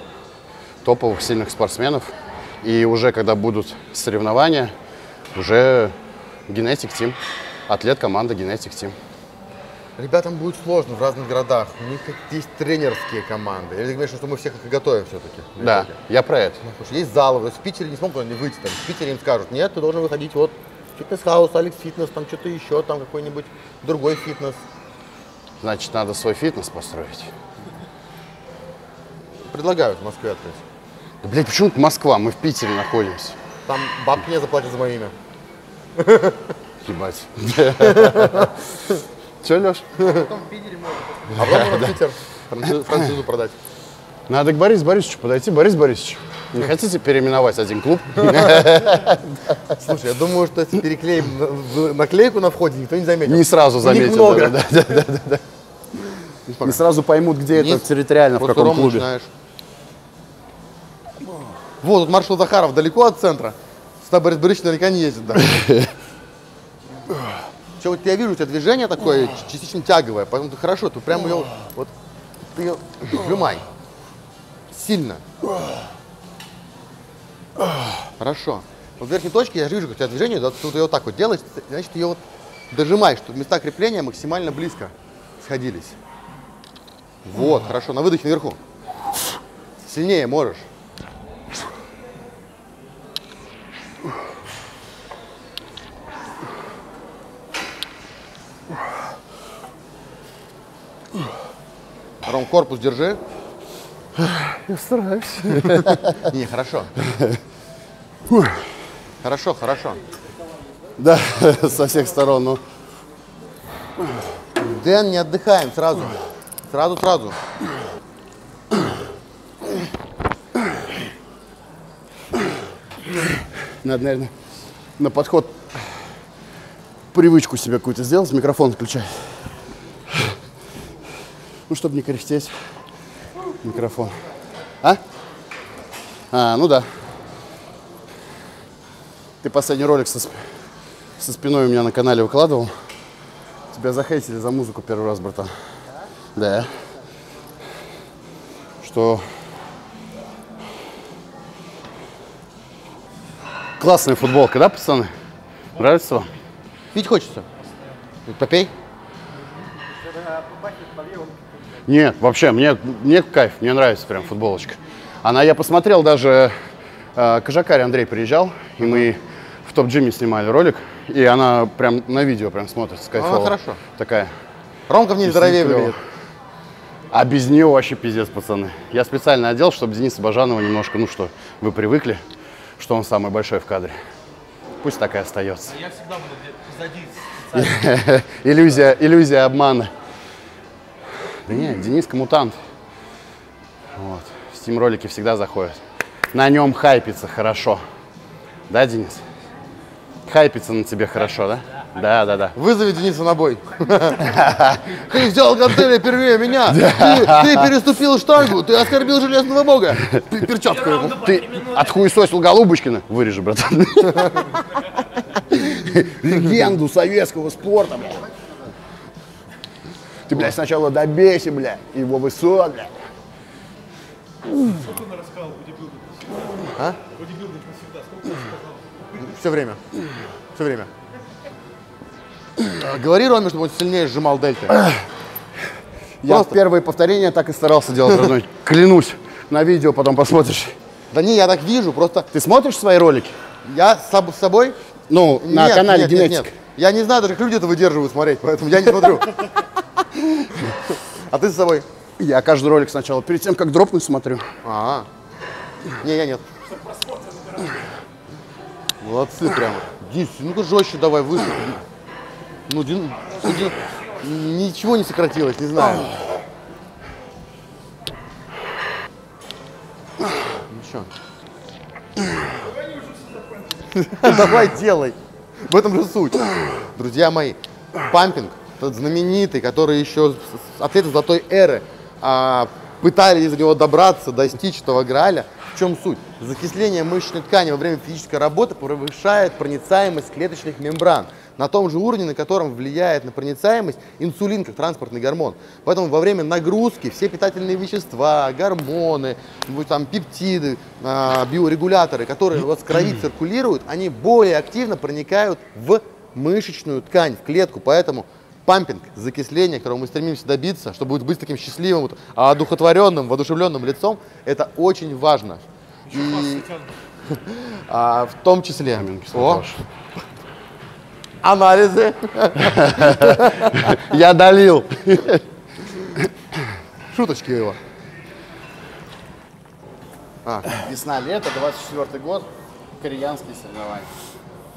топовых сильных спортсменов. И уже когда будут соревнования, уже генетик тим, атлет команды генетик тим. Ребятам будет сложно в разных городах. У них есть тренерские команды. Или ты говоришь, что мы всех их готовим все-таки? Да, я про это. Слушай, есть залы, то есть в Питере не смогут они выйти, там, в Питере им скажут, нет, ты должен выходить вот Fitness House, Alex Fitness, там что-то еще, там какой-нибудь другой фитнес. Значит, надо свой фитнес построить. Предлагают в Москве открыть. Да, блядь, почему это Москва? Мы в Питере находимся. Там бабки не заплатят за мое имя. Ебать. <laughs> Че, Леш? А потом можно <laughs> в Питер франшизу продать. Надо к Борису Борисовичу подойти. Борис Борисович, не хотите переименовать один клуб? <laughs> Слушай, я думаю, что если переклеим на- в- наклейку на входе, никто не заметит. Не сразу заметят. много. да, да, да, да, да. Не сразу поймут, где это территориально, в каком клубе. начинаешь. Вот, тут маршал Захаров далеко от центра. Сюда Борис Борисович наверняка не ездит, да. <laughs> Че, вот я вижу, у тебя движение такое частично тяговое, поэтому ты хорошо, ты прям ее, вот, ты ее сжимай. Сильно. Хорошо. Вот в верхней точке я вижу, как у тебя движение, да, ты вот ее вот так вот делаешь, значит, ее вот дожимай, чтобы места крепления максимально близко сходились. Вот, хорошо, на выдохе наверху. Сильнее можешь. Ром, корпус держи. Я стараюсь. <laughs> Не, хорошо. Хорошо, хорошо. Да, <laughs> со всех сторон. Ну, Дэн, не отдыхаем сразу. Сразу, сразу. надо, наверное, на подход привычку себе какую-то сделать, микрофон включать. Ну, чтобы не кряхтеть. Микрофон. А? А, ну да. Ты последний ролик со, сп- со спиной у меня на канале выкладывал. Тебя захейтили за музыку первый раз, братан. Да. Что классная футболка, да, пацаны? Нравится вам? Пить хочется? Попей. Нет, вообще, мне, мне кайф, мне нравится прям футболочка. Она, я посмотрел даже, э, Кожакарь Андрей приезжал, и мы в топ-джиме снимали ролик, и она прям на видео прям смотрится, кайфово. хорошо. Такая. Ромка в ней здоровее выглядит. А без нее вообще пиздец, пацаны. Я специально одел, чтобы Дениса Бажанова немножко, ну что, вы привыкли, что он самый большой в кадре. Пусть так и остается. Я всегда буду позади. <laughs> иллюзия, иллюзия обмана. Да нет, Дениска мутант. Вот. Steam ролики всегда заходят. На нем хайпится хорошо. Да, Денис? Хайпится на тебе хорошо, да? Да, да, да. Вызови Дениса на бой. Ты сделал гантели первее меня. <laughs> Ты, переступил штангу. Ты оскорбил железного бога. Перчатку ему. Ты отхуесосил Голубочкина? Вырежи, братан. <laughs> Легенду советского спорта, блядь. Ты, блядь, сначала добейся, блядь, его высот, блядь. Все время. Все время. А, Говори Роме, чтобы он сильнее сжимал дельты. Я Просто. первые повторения так и старался делать, <laughs> родной. Клянусь. На видео потом посмотришь. Да не, я так вижу, просто Ты смотришь свои ролики? я с соб- с собой... Ну, на Нет, канале нет, нет, Генетик. нет. Я не знаю даже, как люди это выдерживают смотреть, поэтому я не смотрю. <laughs> А ты с собой? Я каждый ролик сначала перед тем, как дропнуть, смотрю. А, не, я нет. Молодцы прямо. Денис, ну-ка жестче давай, выше. Ну, Дин, ну, ничего не сократилось, не знаю. Ничего. <laughs> Давай делай. В этом же суть. Друзья мои, пампинг, тот знаменитый, который еще с- атлеты золотой эры а, пытались до него добраться, достичь этого граля. В чем суть? Закисление мышечной ткани во время физической работы повышает проницаемость клеточных мембран на том же уровне, на котором влияет на проницаемость инсулин, как транспортный гормон. Поэтому во время нагрузки все питательные вещества, гормоны, там, пептиды, а, биорегуляторы, которые у в крови циркулируют, они более активно проникают в мышечную ткань, в клетку. Поэтому пампинг, закисление, которого мы стремимся добиться, чтобы быть таким счастливым, вот, одухотворенным, воодушевленным лицом, это очень важно. И, <laughs> а, в том числе О, анализы. <laughs> Я долил. Шуточки его. Весна-лето, 24 год, кореянские соревнования.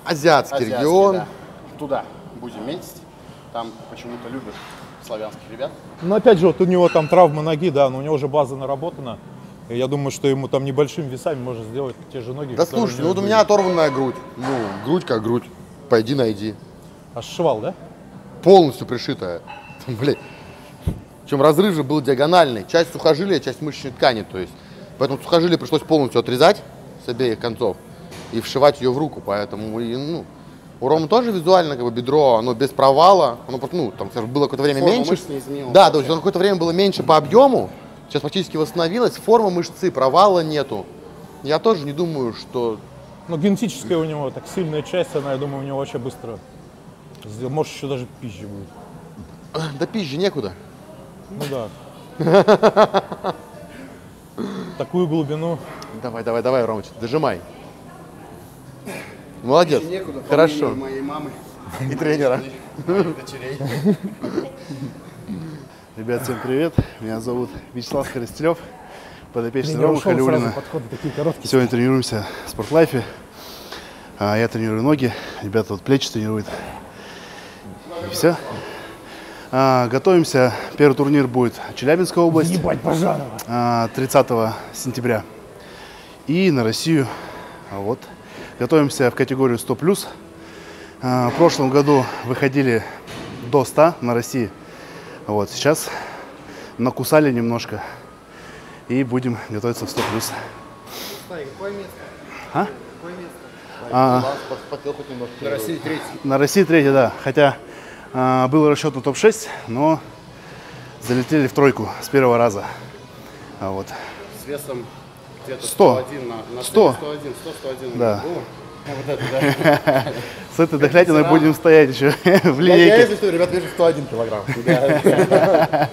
Азиатский регион. да. Туда будем ездить. Там почему-то любят славянских ребят. Но опять же, вот у него там травма ноги, да, но у него уже база наработана. И я думаю, что ему там небольшими весами можно сделать те же ноги. Да слушай, ну вот у меня оторванная грудь. Ну, грудь как грудь. Пойди найди. А сшивал, да? Полностью пришитая. <laughs> Блин. Причем разрыв же был диагональный. Часть сухожилия, часть мышечной ткани. То есть. Поэтому сухожилие пришлось полностью отрезать с обеих концов и вшивать ее в руку. Поэтому и, ну, у Ромы тоже визуально как бы бедро, оно без провала, оно ну, там скажем, было какое-то время Форма меньше. мышц не изменилась да, то есть оно какое-то время было меньше по объему, сейчас практически восстановилось, форма мышцы, провала нету. Я тоже не думаю, что Но генетическая у него так сильная часть, она, я думаю, у него вообще быстро. Может, еще даже пизже будет. <clears throat> до пизжи некуда. Ну да. <laughs> Такую глубину. Давай, давай, давай, Ромыч, дожимай. Молодец. Хорошо. моей мамы. И тренера. Дочерей. Ребят, всем привет. Меня зовут Вячеслав Коростелев, подопечный такие короткие. Сегодня тренируемся в спортлайфе. А, Я тренирую ноги, ребята вот плечи тренируют. И все. А, Готовимся. Первый турнир будет Челябинская область. Ебать, Бажанова. а, 30 сентября. И на Россию. А Вот. Готовимся в категорию 100 плюс. В прошлом году выходили до 100 на России. Вот. Сейчас накусали немножко. И будем готовиться в 100 плюс. А? На России третий. На России третья, да. Хотя а, был расчет на топ-6, но залетели в тройку с первого раза. А вот. С весом где-то 100. 101 на, на 100. 101, 100, 101. Да. О, а вот это, да. С этой дохлятиной будем стоять еще <laughs> в Я, я, линейке. если что, ребят, вешу 101 килограмм. <laughs>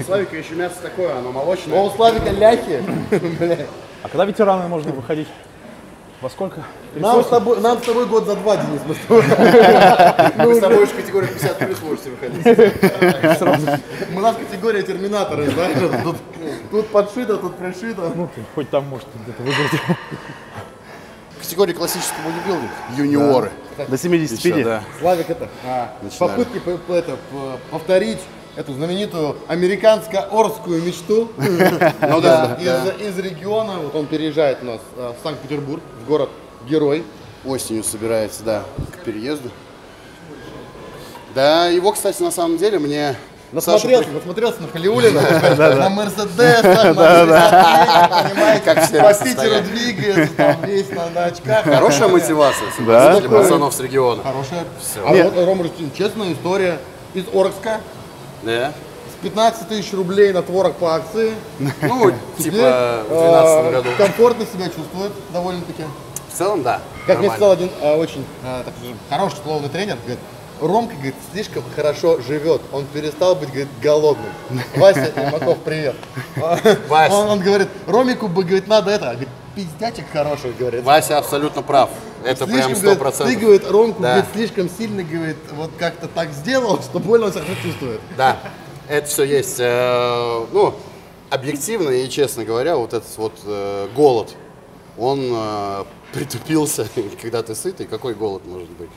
У Славика еще мясо такое, оно молочное. Но у Славика ляхи. <laughs> А когда ветераны можно выходить? Во сколько? Нам с, тобой, нам с тобой год за два, Денис. мы с тобой. Вы с тобой уж категория 50 плюс можете выходить. <laughs> У нас категория терминаторы, знаешь. Тут, тут подшито, тут пришито. Ну, хоть там может где-то выиграть. Категория классический бодибилдинг. Юниоры. До 75. Еще, да. Славик это Начинали. попытки это, повторить эту знаменитую американско-орскую мечту. <laughs> Ну из, региона. Вот он переезжает у нас э, в Санкт-Петербург, в город Герой. Осенью собирается, да, к переезду. Да, его, кстати, на самом деле мне... Насмотрелся, Саша насмотрелся на Халиулина, на <laughs> Мерседесах, <laughs> понимаете, Как по. Питеру двигается, там весь на, очках. Хорошая мотивация для пацанов с региона. Хорошая. А вот, Рома честная история из Орска. Да. С 15 тысяч рублей на творог по акции. <laughs> Ну, типа в э, 2012 году. Комфортно себя чувствует довольно-таки. В целом, да. Как мне сказал один э, очень э, хороший словный тренер, говорит, Ромка, говорит, слишком хорошо живет, он перестал быть, говорит, голодным. Вася Ермаков, привет. Вася. Он, он говорит, Ромику бы, говорит, надо это, говорит, пиздячек хороший, говорит. Вася абсолютно прав. Это прям Слишком, сто говорит, процентов. Ты, говорит, Ромку, Да. говорит, слишком сильно, говорит, вот как-то так сделал, что больно он себя чувствует. Да, это все есть. Э, Ну, объективно и честно говоря, вот этот вот э, голод, он э, притупился, <laughs> когда ты сытый, какой голод может быть.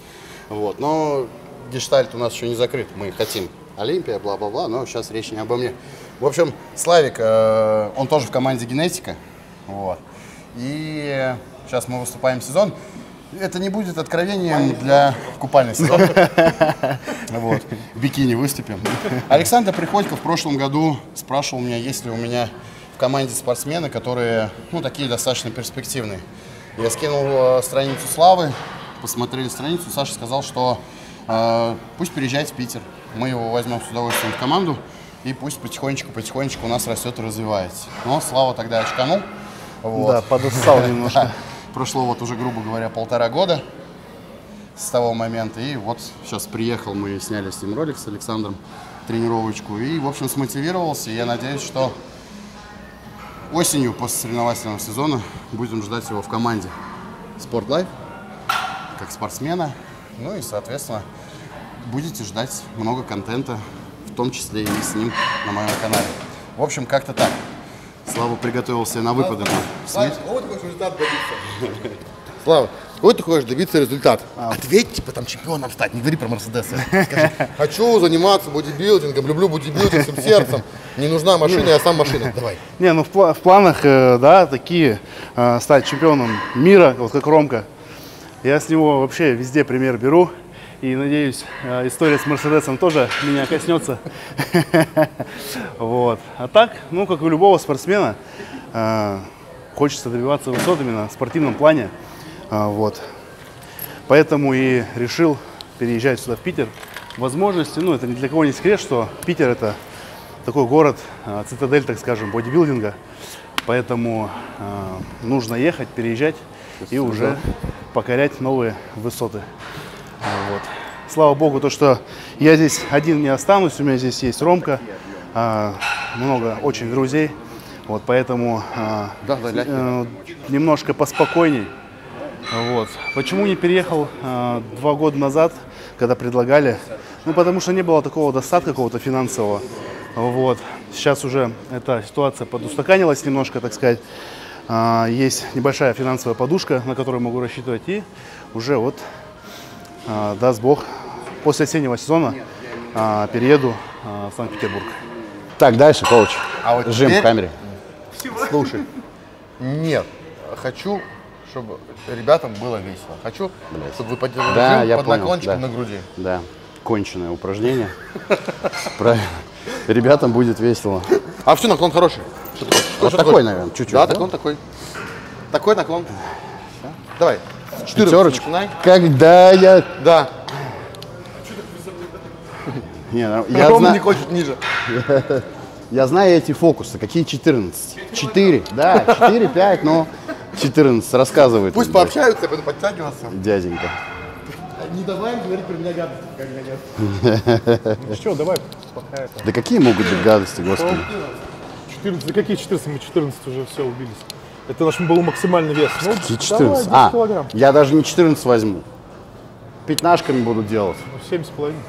Вот, но гештальт у нас еще не закрыт, мы хотим Олимпия, бла-бла-бла, но сейчас речь не обо мне. В общем, Славик, э, он тоже в команде генетика, вот, и сейчас мы выступаем сезон. Это не будет откровением для купальный сезон. <laughs> Вот, в бикини выступим. Александр Приходько в прошлом году спрашивал меня, есть ли у меня в команде спортсмены, которые, ну, такие достаточно перспективные. Я скинул э, страницу Славы, посмотрели страницу, Саша сказал, что пусть переезжает в Питер, мы его возьмем с удовольствием в команду, и пусть потихонечку-потихонечку у нас растет и развивается. Но Слава тогда очканул. Вот. Да, подустал <laughs> немножко. Прошло вот уже, грубо говоря, полтора года с того момента. И вот сейчас приехал, мы сняли с ним ролик с Александром, тренировочку. И, в общем, смотивировался. И я надеюсь, что осенью после соревновательного сезона будем ждать его в команде Sport Life, как спортсмена. Ну и, соответственно, будете ждать много контента, в том числе и с ним на моем канале. В общем, как-то так. Слава приготовился на выпады. Слава, Смит. какой ты хочешь результат добиться? Слава, какой ты хочешь добиться результат? Ответь, типа, там, чемпионом стать, не говори про Мерседесы. Скажи, хочу заниматься бодибилдингом, люблю бодибилдинг всем сердцем. Не нужна машина, я сам машина. Давай. Не, ну в планах, э, да, такие, э, стать чемпионом мира, вот как Ромка. Я с него вообще везде пример беру. И надеюсь, э, история с Мерседесом тоже меня коснется. <laughs> Вот. А так, ну, как у любого спортсмена, э, хочется добиваться высот именно в спортивном плане. А, Вот. Поэтому и решил переезжать сюда, в Питер. Возможности, ну, это ни для кого не секрет, что Питер это такой город, цитадель, так скажем, бодибилдинга. Поэтому нужно ехать, переезжать и уже покорять новые высоты. А, Вот. Слава богу, то, что я здесь один не останусь, у меня здесь есть Ромка, а, много очень друзей. Вот, поэтому а, э, немножко поспокойней. Вот. Почему не переехал э, два года назад, когда предлагали? Ну, потому что не было такого достатка какого-то финансового. Вот. Сейчас уже эта ситуация подустаканилась немножко, так сказать. А, есть небольшая финансовая подушка, на которую могу рассчитывать. И уже вот, а, даст Бог, после осеннего сезона а, перееду в Санкт-Петербург. Так, дальше, коуч. А вот Жим теперь- в камере. Слушай, нет, хочу, чтобы ребятам было весело. Хочу, чтобы вы поддержали Да, жим я под понял, наклончиком да. на груди. Да, конченое упражнение. Правильно. Ребятам будет весело. А все, наклон хороший. Что такое? Вот Что такой, наверное, чуть-чуть. Да, наклон такой. Такой наклон. Давай. С 14 Пятерочку. начинай. Когда я... Да. Не, ну, я Рома знаю... не хочет ниже. <laughs> Я знаю эти фокусы. Какие 14? 4, да, 4, 5, но 14. Рассказывает. Пусть пообщаются, я буду подтягиваться. Дяденька. Не давай говорить про меня гадости, как меня нет. <laughs> Что, давай, пока это. Да какие могут быть гадости, господи? 14, да какие 14? Мы 14 уже все убились. Это наш был максимальный вес. Ну, Какие давай, 14? 10 А, килограмм. я даже не 14 возьму. Пятнашками буду делать. Ну, 7 с половиной.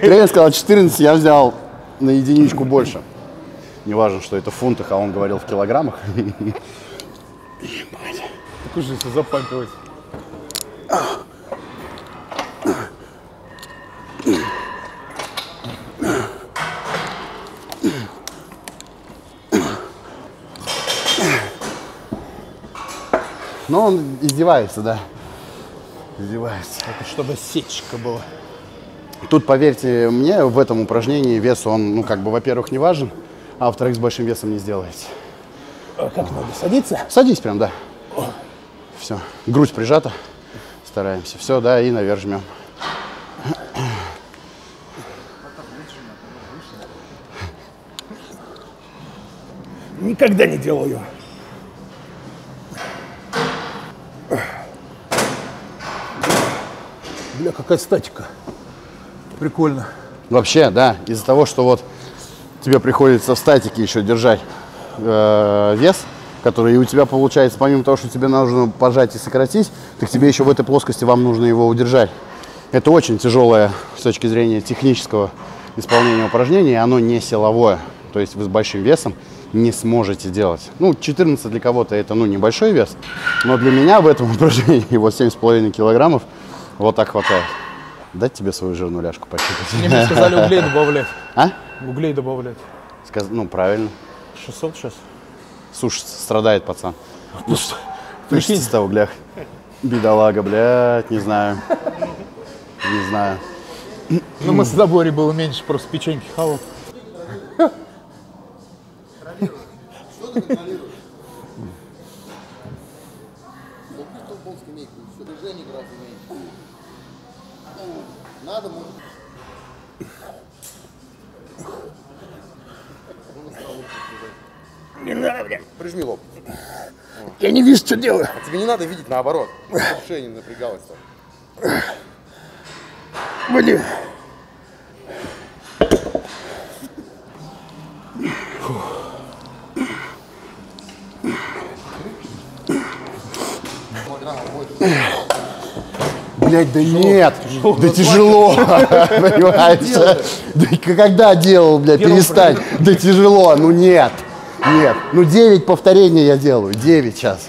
Тренер сказал 14, я взял на единичку больше. Не важно, что это в фунтах, а он говорил в килограммах. Такой же, если запампивать. Но он издевается, да. Издевается. Это чтобы сечка была. Тут, поверьте мне, в этом упражнении вес, он, ну, как бы, во-первых, не важен, а во-вторых, с большим весом не сделаете. А как надо, садиться? Садись прям, да. Все. Грудь прижата. Стараемся. Все, да, и наверх жмем. Никогда не делал какая статика. Прикольно. Вообще, да, из-за того, что вот тебе приходится в статике еще держать э, вес, который и у тебя получается, помимо того, что тебе нужно пожать и сократить, так тебе еще в этой плоскости вам нужно его удержать. Это очень тяжелое с точки зрения технического исполнения упражнения, оно не силовое. То есть вы с большим весом не сможете делать. Ну, 14 для кого-то это ну, небольшой вес, но для меня в этом упражнении <laughs> вот 7,5 килограммов вот так хватает. Дать тебе свою жирную ляжку пощупать? Мне сказали углей добавлять. А? Углей добавлять. Сказ- Ну, правильно. 600 сейчас. Слушай, страдает пацан. <laughs> Ну что? Прикинь. Углях. Бедолага, блядь, не знаю. Не знаю. Ну, мы с заборе было меньше, просто печеньки хавал. Надо, Не надо, бля. Прижми лоб. Я не вижу, что делаю. А тебе не надо видеть наоборот. Шея не напрягалась. Блин. Блять, да нет, да тяжело, <laughs> понимаешь? Да когда делал, блядь, перестань, да тяжело, ну нет, нет, ну 9 повторений я делаю, 9 сейчас.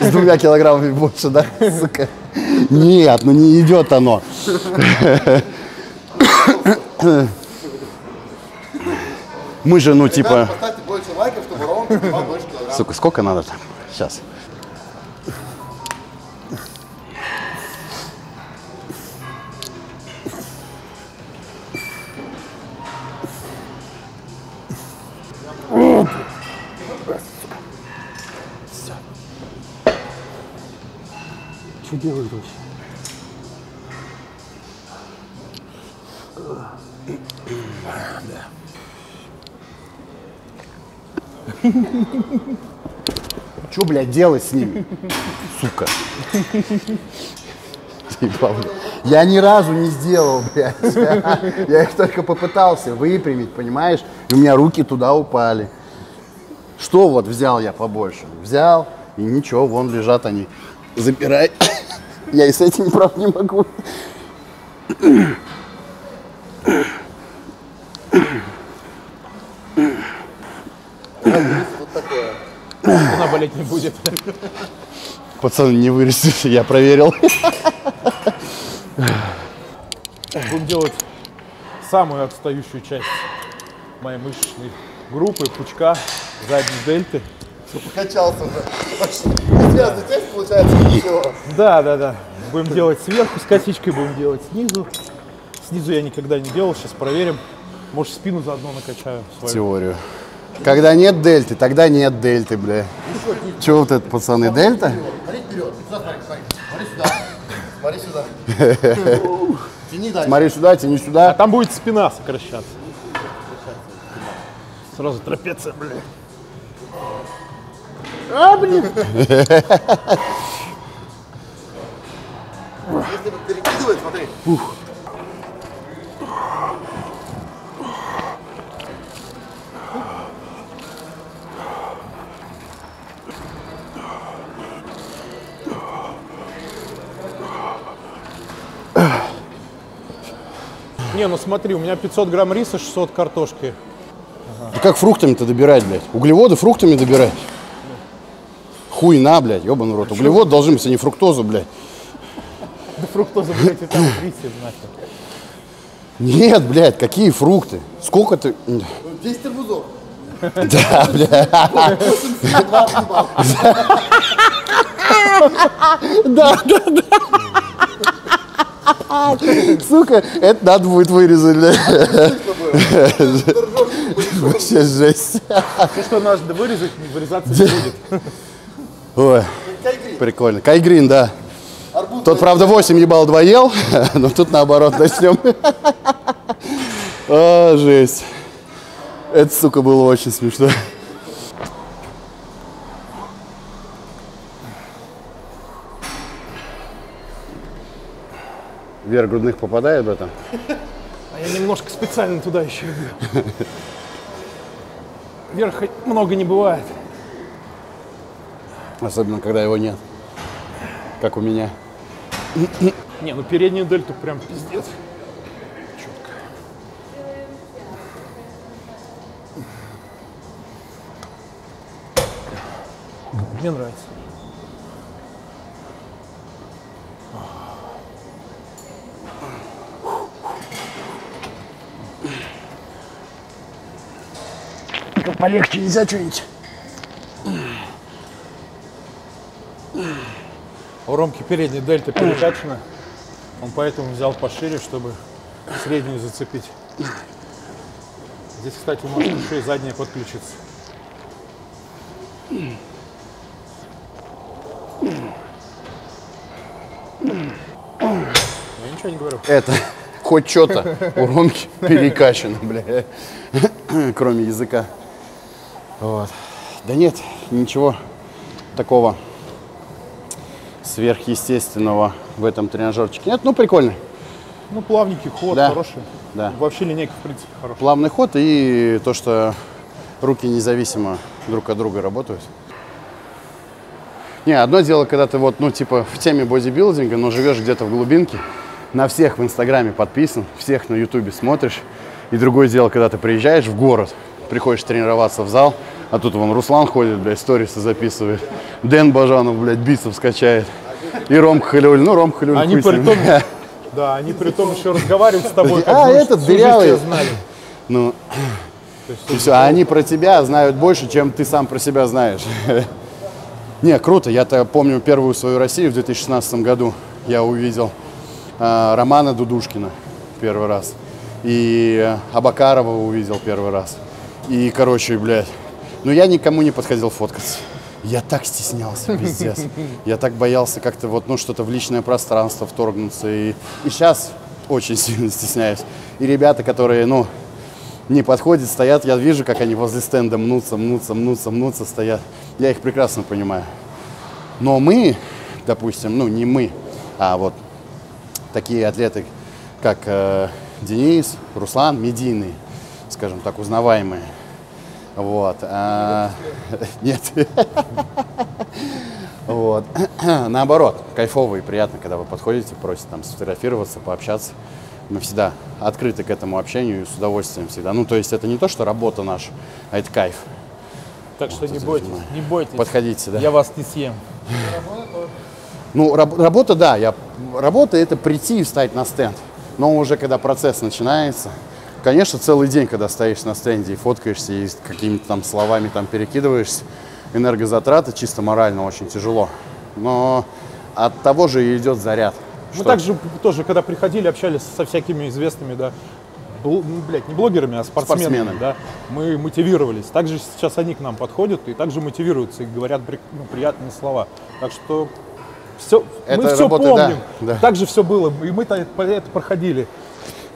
С двумя килограммами больше, да, сука? Нет, ну не идет оно. Мы же, ну, типа... Поставьте больше лайков, чтобы Ром поднимал больше килограмм. Сука, сколько надо там? Сейчас. Делают вообще? Что, блядь, делать с ними? Сука. Я ни разу не сделал, блядь. Я их только попытался выпрямить, понимаешь? И у меня руки туда упали. Что вот взял я побольше? Взял, и ничего, вон лежат они. Забирай. Я и с этим, правда, не могу. Она болеть не будет. Пацаны, не вырастите, я проверил. Будем делать самую отстающую часть моей мышечной группы, пучка, задней дельты. Покачался уже. Связанная часть получается ничего. Да, да, да. Будем делать сверху с косичкой, будем делать снизу. Снизу я никогда не делал, сейчас проверим. Может, спину заодно накачаю свою. Теорию. Когда нет дельты, тогда нет дельты, бля. Че вот это, пацаны, дельта? Смотри вперед. Сюда смотри, смотри. Смотри сюда. Смотри сюда. Тяни дальше. Смотри сюда, тяни сюда. А там будет спина сокращаться. Сразу трапеция, блин. Если перекидывает, смотри. Не, ну смотри, у меня 500 грамм риса, 600 картошки. Да как фруктами-то добирать, блядь? Углеводы фруктами добирать? Хуйна, блядь, ебаный рот. Углевод должен быть, а не фруктоза, блядь. Да фруктоза, блядь, и там в рисе, нахер. Нет, блядь, какие фрукты? Сколько ты... 10 арбузов. <laughs> Да, блядь. 20 баллов. Да, да, да. Сука, это надо будет вырезать, блядь. Вообще жесть. Все, что надо вырезать, вырезаться не будет. Ой, прикольно. Кайгрин, да. Арбуз. Тот, правда, 8 ебал, 2 ел, <laughs> но тут наоборот начнем. А, <laughs> жесть. Это, сука, было очень смешно. Вверх грудных попадает, братан? А я немножко специально туда еще иду. Вверх много не бывает. Особенно, когда его нет. Как у меня. Не, ну переднюю дельту прям пиздец. Четко. Мне нравится. Полегче нельзя что-нибудь. У Ромки передняя дельта перекачана. Он поэтому взял пошире, чтобы среднюю зацепить. Здесь, кстати, может еще и задняя подключиться. Я ничего не говорю. Это хоть что-то у Ромки перекачано, бля. Кроме языка. Вот. Да нет, ничего такого сверхъестественного в этом тренажерчике. Нет, ну прикольно. Ну, плавненький ход, Да. хороший. Да. Вообще линейка, в принципе, хорошая. Плавный ход и то, что руки независимо друг от друга работают. Не, одно дело, когда ты вот, ну, типа, в теме бодибилдинга, но живешь где-то в глубинке, на всех в Инстаграме подписан, всех на Ютубе смотришь. И другое дело, когда ты приезжаешь в город, приходишь тренироваться в зал, а тут вон Руслан ходит, блядь, сторисы записывает. Дэн Бажанов, блядь, бицепс качает. И Ромка Халюль. Ну, Ромка Халюль, Они при том, <laughs> да, они при том еще разговаривают с тобой, А, этот дырявый. Ну, и все, а они про тебя знают больше, чем ты сам про себя знаешь. <laughs> Не, круто. Я-то помню первую свою Россию в 2016 году. Я увидел а, Романа Дудушкина первый раз. И Абакарова увидел первый раз. И, короче, блядь, ну я никому не подходил фоткаться. Я так стеснялся, пиздец. Я так боялся как-то вот, ну, что-то в личное пространство вторгнуться. И, и сейчас очень <laughs> сильно стесняюсь. И ребята, которые, ну, не подходят, стоят, я вижу, как они возле стенда мнутся, мнутся, мнутся, мнутся, стоят. Я их прекрасно понимаю. Но мы, допустим, ну не мы, а вот такие атлеты, как э, Денис, Руслан, медийные, скажем так, узнаваемые. Вот. а, нет. Вот. Наоборот, кайфово и приятно, когда вы подходите, просите там сфотографироваться, пообщаться. Мы всегда открыты к этому общению и с удовольствием всегда. Ну, то есть это не то, что работа наша, а это кайф. Так что не это бойтесь, понимаю. не бойтесь. Подходите, да. Я вас не съем. Ну, раб- работа, да, я, работа это прийти и встать на стенд. Но уже когда процесс начинается, конечно, целый день, когда стоишь на стенде и фоткаешься, и с какими-то там словами там перекидываешься, энергозатраты чисто морально очень тяжело. Но от того же и идет заряд. Мы Что- также тоже, когда приходили, общались со всякими известными, да, бл- ну, блядь, не блогерами, а спортсменами, Спортсменами. да, мы мотивировались. Также сейчас они к нам подходят и также мотивируются и говорят при- ну, приятные слова. Так что Все, Это мы все работает, да, помним. да. Так же все было, и мы это проходили.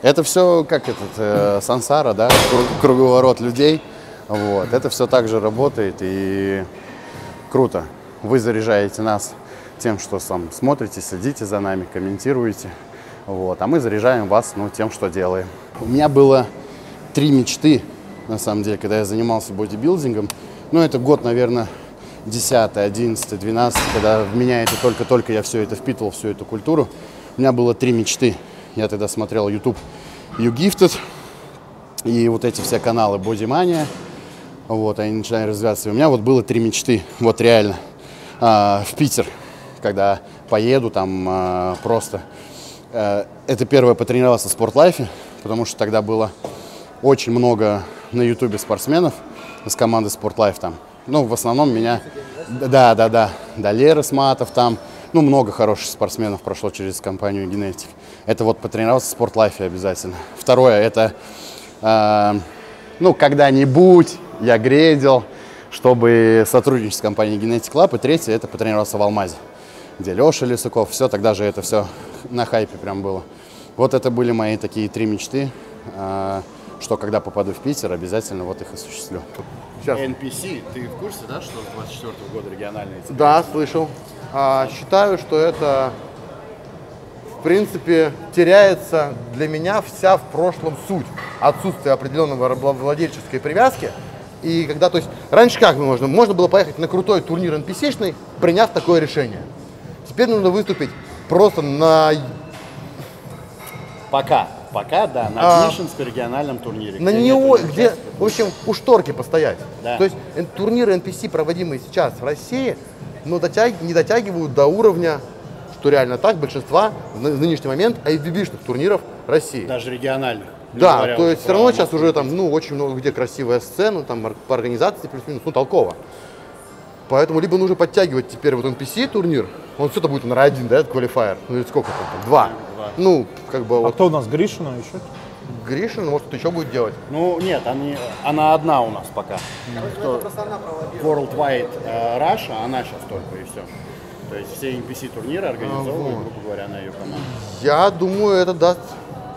Это все как этот э, сансара, да, круг- круговорот людей. Вот. Это все также работает и круто. Вы заряжаете нас тем, что сам смотрите, следите за нами, комментируете. Вот. А мы заряжаем вас ну, тем, что делаем. У меня было три мечты, на самом деле, когда я занимался бодибилдингом. Ну, это год, наверное, 10, 11, 12, когда в меня это только-только я все это впитывал, всю эту культуру. У меня было три мечты. Я тогда смотрел YouTube You Gifted и вот эти все каналы Бодимания. Вот, они начинали развиваться. И у меня вот было три мечты, вот реально, А, в Питер, когда поеду там а, просто. Э, Это первое потренировался в спортлайфе, потому что тогда было очень много на ютубе спортсменов из команды Спортлайф там. Ну, в основном меня... Да, да, да. Да, Лера Сматов там. Ну, много хороших спортсменов прошло через компанию Генетик. Это вот потренировался в Спортлайфе обязательно. Второе, это, э, ну, когда-нибудь я гредил, чтобы сотрудничать с компанией Genetic Lab. И третье, это потренировался в Алмазе, где Леша Лисуков. Все, тогда же это все на хайпе прям было. Вот это были мои такие три мечты, э, что когда попаду в Питер, обязательно вот их осуществлю. Сейчас. NPC, ты в курсе, да, что с 24 года региональные Да, слышал. А, считаю, что это, в принципе, теряется для меня вся в прошлом суть. Отсутствие определенного владельческой привязки. И когда, то есть, раньше как можно? Можно было поехать на крутой турнир NPC-шный, приняв такое решение. Теперь нужно выступить просто на, Пока, пока, да, на А. Мишинском региональном турнире. на него, где, в общем, у шторки постоять. Да. То есть турниры NPC, проводимые сейчас в России, но дотяг- не дотягивают до уровня, что реально так, большинства в нынешний момент IFBB-шных турниров России. Даже региональных. Да, говоря то есть все равно сейчас уже там, ну, очень много где красивая сцена, там по организации плюс-минус, ну, толково. Поэтому либо нужно подтягивать теперь вот NPC турнир, он все-то будет, наверное, один, да, этот квалифайер, ну, или сколько там, там, два. Ну, как бы А вот кто у нас Гришина еще? Гришин, может, кто еще будет делать. Ну, нет, они, она одна у нас пока. Кто- Worldwide э, Russia, она сейчас только и все. То есть все NPC турниры организовывают, грубо говоря, на ее команду. Я думаю, это даст,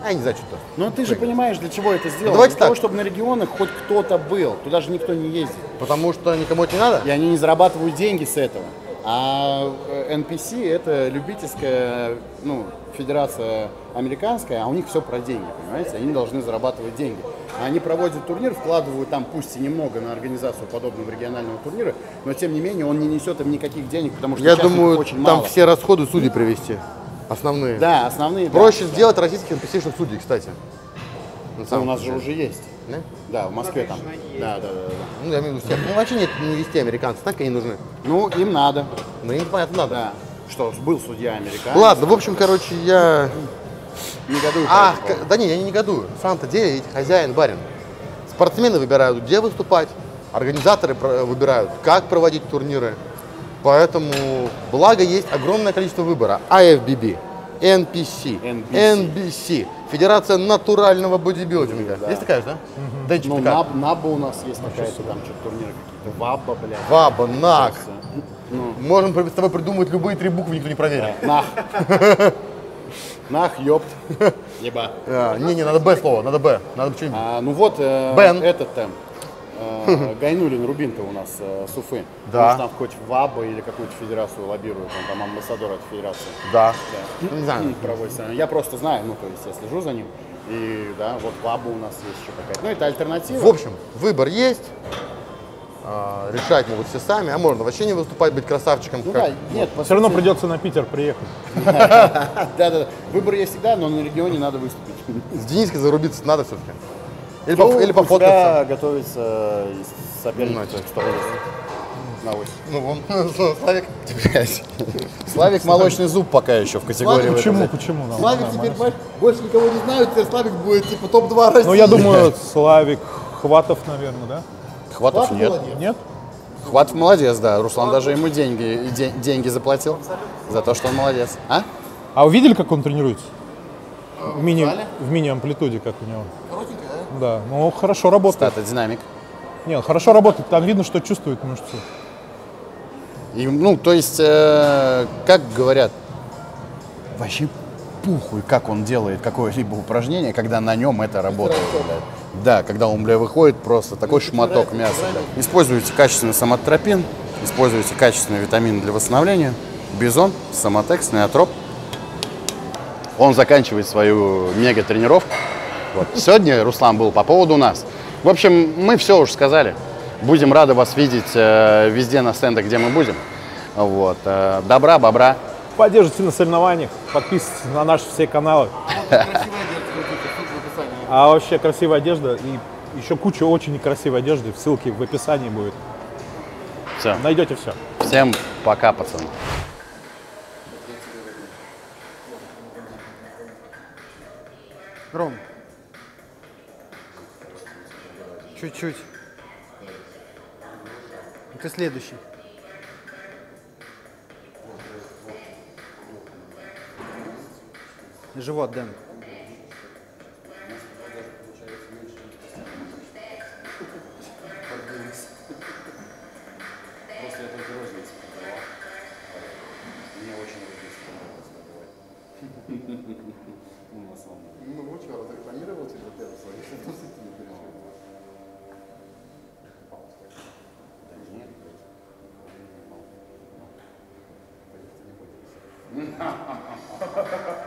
а, я не знаю, что-то. Но ты же понимаешь, для чего это сделано? Давайте для того, так. чтобы на регионах хоть кто-то был. Туда же никто не ездит. Потому что никому это не надо? И они не зарабатывают деньги с этого. А э, NPC это любительская ну, федерация американская, а у них все про деньги, понимаете? Они должны зарабатывать деньги. Они проводят турнир, вкладывают там, пусть и немного на организацию подобного регионального турнира, но тем не менее он не несет им никаких денег, потому что Я думаю, очень там мало. все расходы судей привести. Основные. Да, основные. да. Проще сделать российских NPC-шных судей, кстати. На Ну, самом у нас же деле. уже есть. Да? Да, в Москве там. Да, да, да, да. Ну, я имею в виду всех. Ну, вообще нет, не вести американцев, так они нужны. Ну, им надо. Но им понятно надо. Да. Что, был судья американец. Ладно, в общем, короче, я... Негодую. А, этому поводу. к- да не, я не негодую. На самом-то деле, ведь хозяин, барин. Спортсмены выбирают, где выступать. Организаторы выбирают, как проводить турниры. Поэтому, благо, есть огромное количество выбора. IFBB, NPC, NBC. NBC, Федерация натурального бодибилдинга. Есть такая же, да? Денчик Ну, такая. Наб, Наба у нас есть какая-то там что-то турниры какие-то. Ваба, блядь. Ваба, НАК. Ну, Можем с тобой придумать любые три буквы, никто не проверит. нах. <laughs> Нах, ёпт. Еба. А, Не, не, надо Б слово, надо Б. Надо что-нибудь. А, ну вот, э, Бен. этот там. э, <laughs> Гайнулин Рубин-то у нас э, с Уфы. Да. Может, там хоть в ВАБа или какую-то федерацию лоббирует, он там амбассадор этой федерации. Да. Да. Не знаю. Я просто знаю, ну, то есть я слежу за ним. И да, вот ВАБа у нас есть еще какая-то. Ну, это альтернатива. В общем, выбор есть. А, решать могут все сами, а можно вообще не выступать, быть красавчиком. Ну как- да, нет, Все равно сути- придется на Питер приехать. <laughs> Да, да, да. Выбор есть всегда, но на регионе надо выступить. С Дениской зарубиться надо все-таки. Или, Ну, по, или у пофоткаться. тебя готовится соперник Ну, 180. На 8. Ну, вон, <laughs> Славик. Славик молочный зуб пока еще в категории. в Почему, почему? нам Славик теперь, больше никого не знают, теперь Славик будет типа топ-2 России. Ну, я думаю, <laughs> Славик Хватов, наверное, да? Хватов Славик нет. молодец. Нет? Хватов молодец, да. Руслан даже ему деньги, де- деньги заплатил за то, что он молодец. А? А вы видели, как он тренируется? В мини, в мини-амплитуде, как у него. Да, ну хорошо работает. Стата динамик. Нет, хорошо работает. Там видно, что чувствует мышцу. И, ну, то есть, э, как говорят, вообще пухуй, как он делает какое-либо упражнение, когда на нем это работает. блядь. Да, когда он, бля, выходит просто такой шматок мяса. блядь. Используйте качественный самотропин, используйте качественные витамины для восстановления. Бизон, самотекс, неотроп. Он заканчивает свою мега-тренировку. Вот. Сегодня Руслан был по поводу нас. В общем, мы все уже сказали. Будем рады вас видеть э, везде на стендах, где мы будем. Вот. э, добра, бобра. Поддерживайте на соревнованиях, подписывайтесь на наши все каналы. А вообще красивая одежда и еще куча очень некрасивой одежды. Ссылки в описании будет. Все. Найдете все. Всем пока, пацаны. Ром. Чуть-чуть. Ты следующий. Живот, Дэн. Ну, на самом деле. Ну, лучше разрекламировал тебя первый свой, если <laughs> ты не перешел. Да нет, блядь. <laughs> Поехали, не бойтесь.